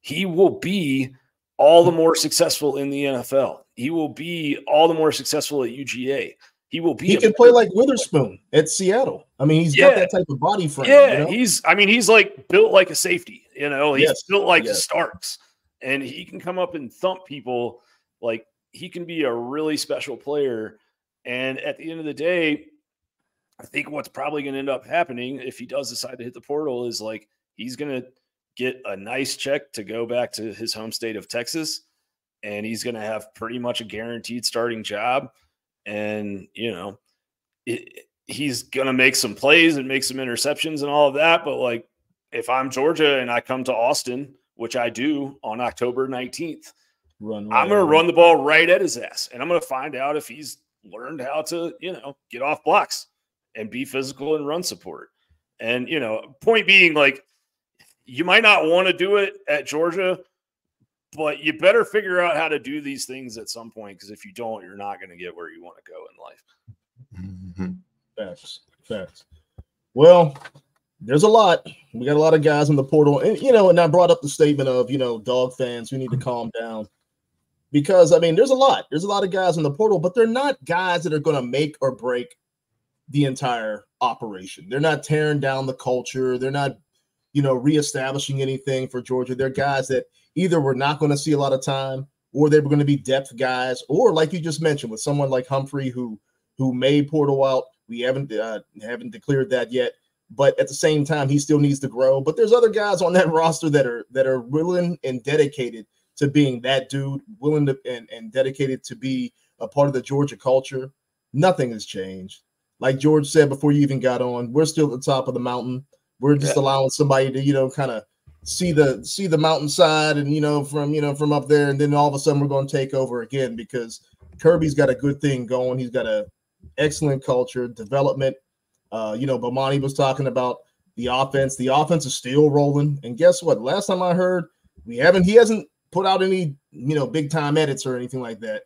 he will be all the more successful in the NFL. He will be all the more successful at UGA. He will be He can play like Witherspoon at Seattle. I mean, he's Yeah. got that type of body frame. Yeah, you know? he's. I mean, he's like built like a safety. You know, he's Yes, built like yes. Starks, and he can come up and thump people. Like he can be a really special player. And at the end of the day, I think what's probably going to end up happening if he does decide to hit the portal is like he's going to get a nice check to go back to his home state of Texas, and he's going to have pretty much a guaranteed starting job. And you know, it, he's going to make some plays and make some interceptions and all of that. But like, if I'm Georgia and I come to Austin, which I do on October 19th, Run, I'm going to run the ball right at his ass and I'm going to find out if he's learned how to, you know, get off blocks and be physical and run support. And, you know, point being, like, you might not want to do it at Georgia, but you better figure out how to do these things at some point because if you don't, you're not going to get where you want to go in life. Mhm. Facts. Facts. Well, there's a lot. We got a lot of guys in the portal. And you know, and I brought up the statement of, you know, dog fans, we need to calm down. Because I mean, there's a lot. There's a lot of guys in the portal, but they're not guys that are going to make or break the entire operation. They're not tearing down the culture. They're not, you know, reestablishing anything for Georgia. They're guys that either we're not going to see a lot of time or they were going to be depth guys, or like you just mentioned, with someone like Humphrey who who may portal out. We haven't uh, haven't declared that yet, but at the same time, he still needs to grow. But there's other guys on that roster that are that are willing and dedicated to being that dude, willing to and, and dedicated to be a part of the Georgia culture. Nothing has changed. Like George said before you even got on, we're still at the top of the mountain. We're just Yeah. allowing somebody to, you know, kind of see the see the mountainside and you know from you know from up there, and then all of a sudden we're going to take over again because Kirby's got a good thing going. He's got a excellent culture, development. Uh, you know, Bomani was talking about the offense. The offense is still rolling. And guess what? Last time I heard, we haven't he hasn't put out any, you know, big time edits or anything like that.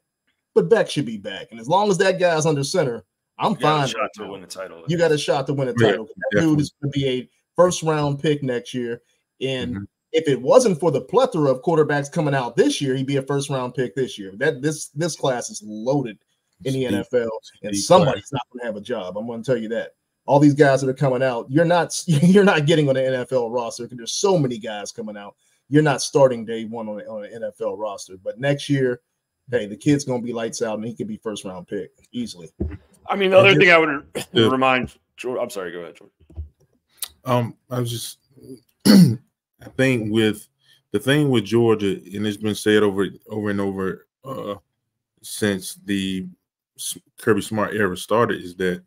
But Beck should be back. And as long as that guy's under center, I'm You got a fine. shot to win the title. You got a shot to win a Yeah, title. That dude is going to be a first round pick next year. And Mhm. if it wasn't for the plethora of quarterbacks coming out this year, he'd be a first round pick this year. That this this class is loaded in the Deep- NFL, and deep somebody's not going to have a job. I'm going to tell you that. All these guys that are coming out, you're not you're not getting on the NFL roster because there's so many guys coming out. You're not starting day one on, a- on an NFL roster. But next year, hey, the kid's going to be lights out, and he could be first round pick easily. I mean, the other just- thing I would Yeah. remind George, I'm sorry, go ahead, George. Um, I was just, I think with the thing with Georgia, and it's been said over over and over uh, since the Kirby Smart era started, is that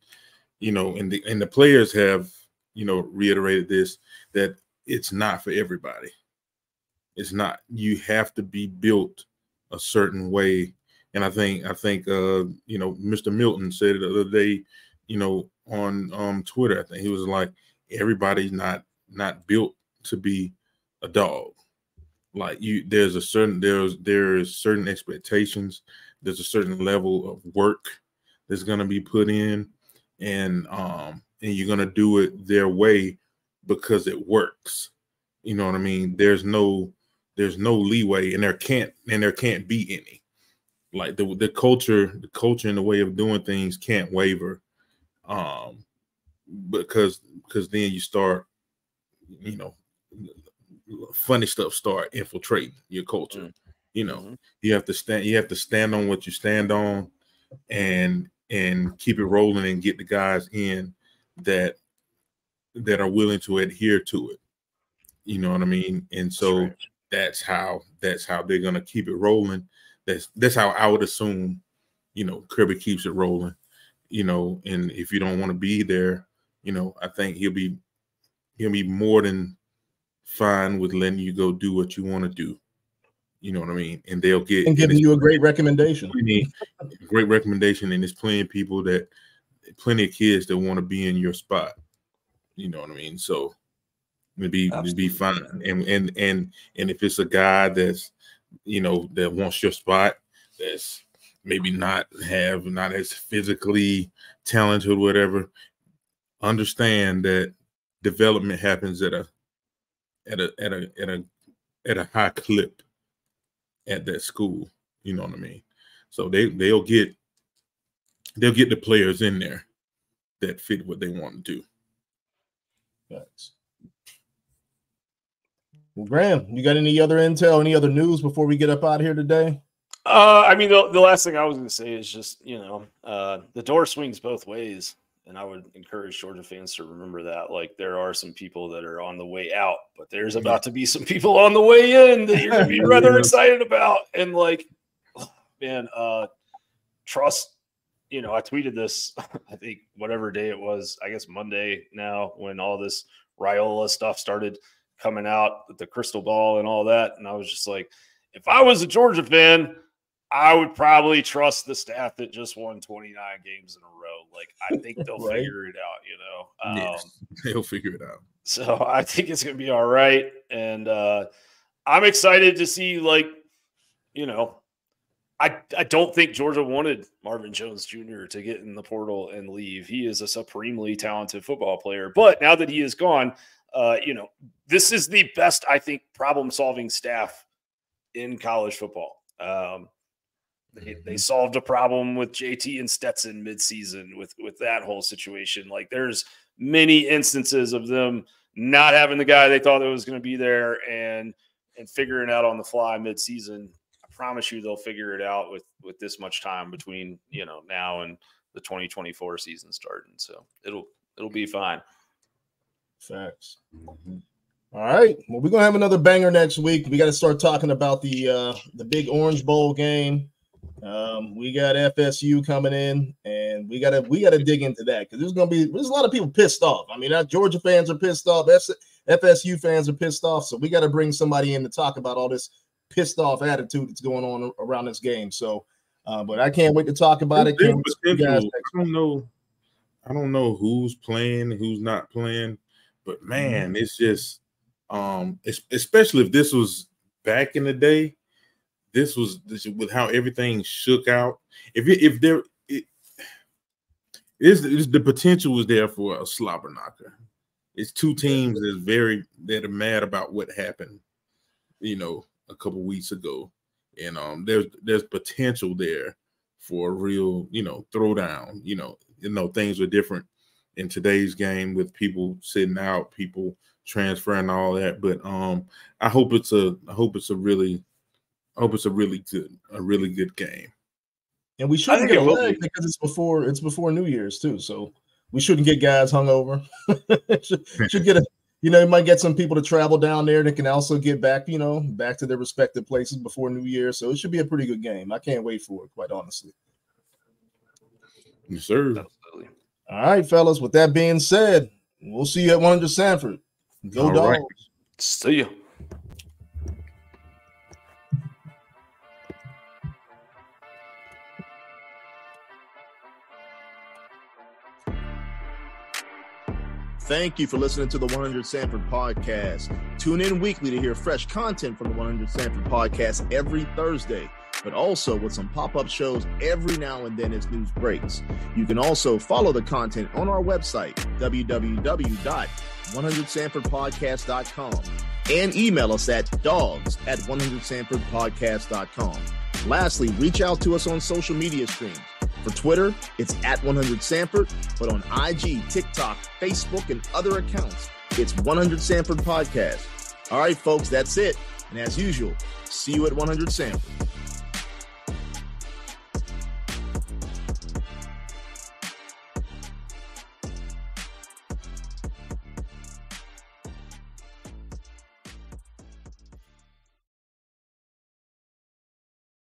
you know, and the and the players have you know reiterated this that it's not for everybody. It's not. You have to be built a certain way, and I think I think uh, you know Mr. Milton said it the other day, you know, on um Twitter. I think he was like everybody's not not built to be a dog like you there's a certain there's there's certain expectations there's a certain level of work that's going to be put in and um and you're going to do it their way because it works you know what i mean there's no there's no leeway and there can't and there can't be any like the the culture the culture and the way of doing things can't waver um because because then you start you know funny stuff start infiltrating your culture Mm. you know Mhm. you have to stand you have to stand on what you stand on and and keep it rolling and get the guys in that that are willing to adhere to it You know what I mean? And so that's how that's how they're gonna keep it rolling. That's that's how I would assume, you know, Kirby keeps it rolling. You know, and if you don't want to be there, you know, I think he'll be he'll be more than fine with letting you go do what you want to do. You know what I mean? And they'll get And giving it's you a great recommendation. plenty, great recommendation, and there's plenty of people that plenty of kids that want to be in your spot. You know what I mean? So it'd be it'd be fine. And and and and if it's a guy that's you know that wants your spot, that's maybe not have not as physically talented, whatever. Understand that development happens at a at a at a at a at a high clip at that school. You know what I mean? So they they'll get they'll get the players in there that fit what they want to do. Thanks. Graham, you got any other intel, any other news before we get up out of here today? Uh, I mean, the, the last thing I was going to say is just you know, uh, the door swings both ways, and I would encourage Georgia fans to remember that. Like, there are some people that are on the way out, but there's about to be some people on the way in that you're going to be rather excited about. And like, man, uh, trust. You know, I tweeted this. I think whatever day it was. I guess Monday now, when all this Raiola stuff started coming out, with the crystal ball and all that, and I was just like, if I was a Georgia fan. I would probably trust the staff that just won 29 games in a row. Like I think they'll Right. figure it out, you know. Um, Yes, they'll figure it out. so I think it's gonna be all right. And uh I'm excited to see like, you know, I I don't think Georgia wanted Marvin Jones Jr. to get in the portal and leave. He is a supremely talented football player. But now that he is gone, uh, you know, this is the best, I think, problem-solving staff in college football. Um they, they solved a problem with JT and Stetson midseason with with that whole situation. Like there's many instances of them not having the guy they thought that was going to be there and and figuring out on the fly midseason. I promise you they'll figure it out with with this much time between, you know, now and the 2024 season starting. So it'll it'll be fine. Facts. All right. Well, we're gonna have another banger next week. We got to start talking about the uh the big Orange Bowl game. Um, we got FSU coming in, and we gotta we gotta dig into that because there's gonna be there's a lot of people pissed off. I mean, Georgia fans are pissed off, FSU fans are pissed off. So we got to bring somebody in to talk about all this pissed off attitude that's going on around this game. So, uh, but I can't wait to talk about it. There's Can't wait to see you guys I don't know. I don't know who's playing, who's not playing, but man, it's just um, es- especially if this was back in the day. This was this, with how everything shook out. If it, if there it, is the potential was there for a slobber knocker. It's two teams that's very that are mad about what happened, you know, a couple weeks ago, and um, there's there's potential there for a real, you know, throwdown. You know, you know things are different in today's game with people sitting out, people transferring all that. But um, I hope it's a I hope it's a really I hope it's a really good a really good game. And we shouldn't get it a will leg be. because it's before it's before New Year's too. So we shouldn't get guys hungover. should, should get a you know, you might get some people to travel down there that can also get back, you know, back to their respective places before New Year. So it should be a pretty good game. I can't wait for it, quite honestly. Yes, sir. Absolutely. All right, fellas. With that being said, we'll see you at 100 Sanford. Go All dogs. right. See ya. Thank you for listening to the 100 Sanford podcast. Tune in weekly to hear fresh content from the 100 Sanford podcast every Thursday, but also with some pop up shows every now and then as news breaks. You can also follow the content on our website, www.100sanfordpodcast.com, and email us at dogs at 100sanfordpodcast.com. Lastly, reach out to us on social media streams. For Twitter, it's at 100 Sanford, but on IG, TikTok, Facebook, and other accounts, it's 100 Sanford Podcast. All right, folks, that's it. And as usual, see you at 100 Sanford.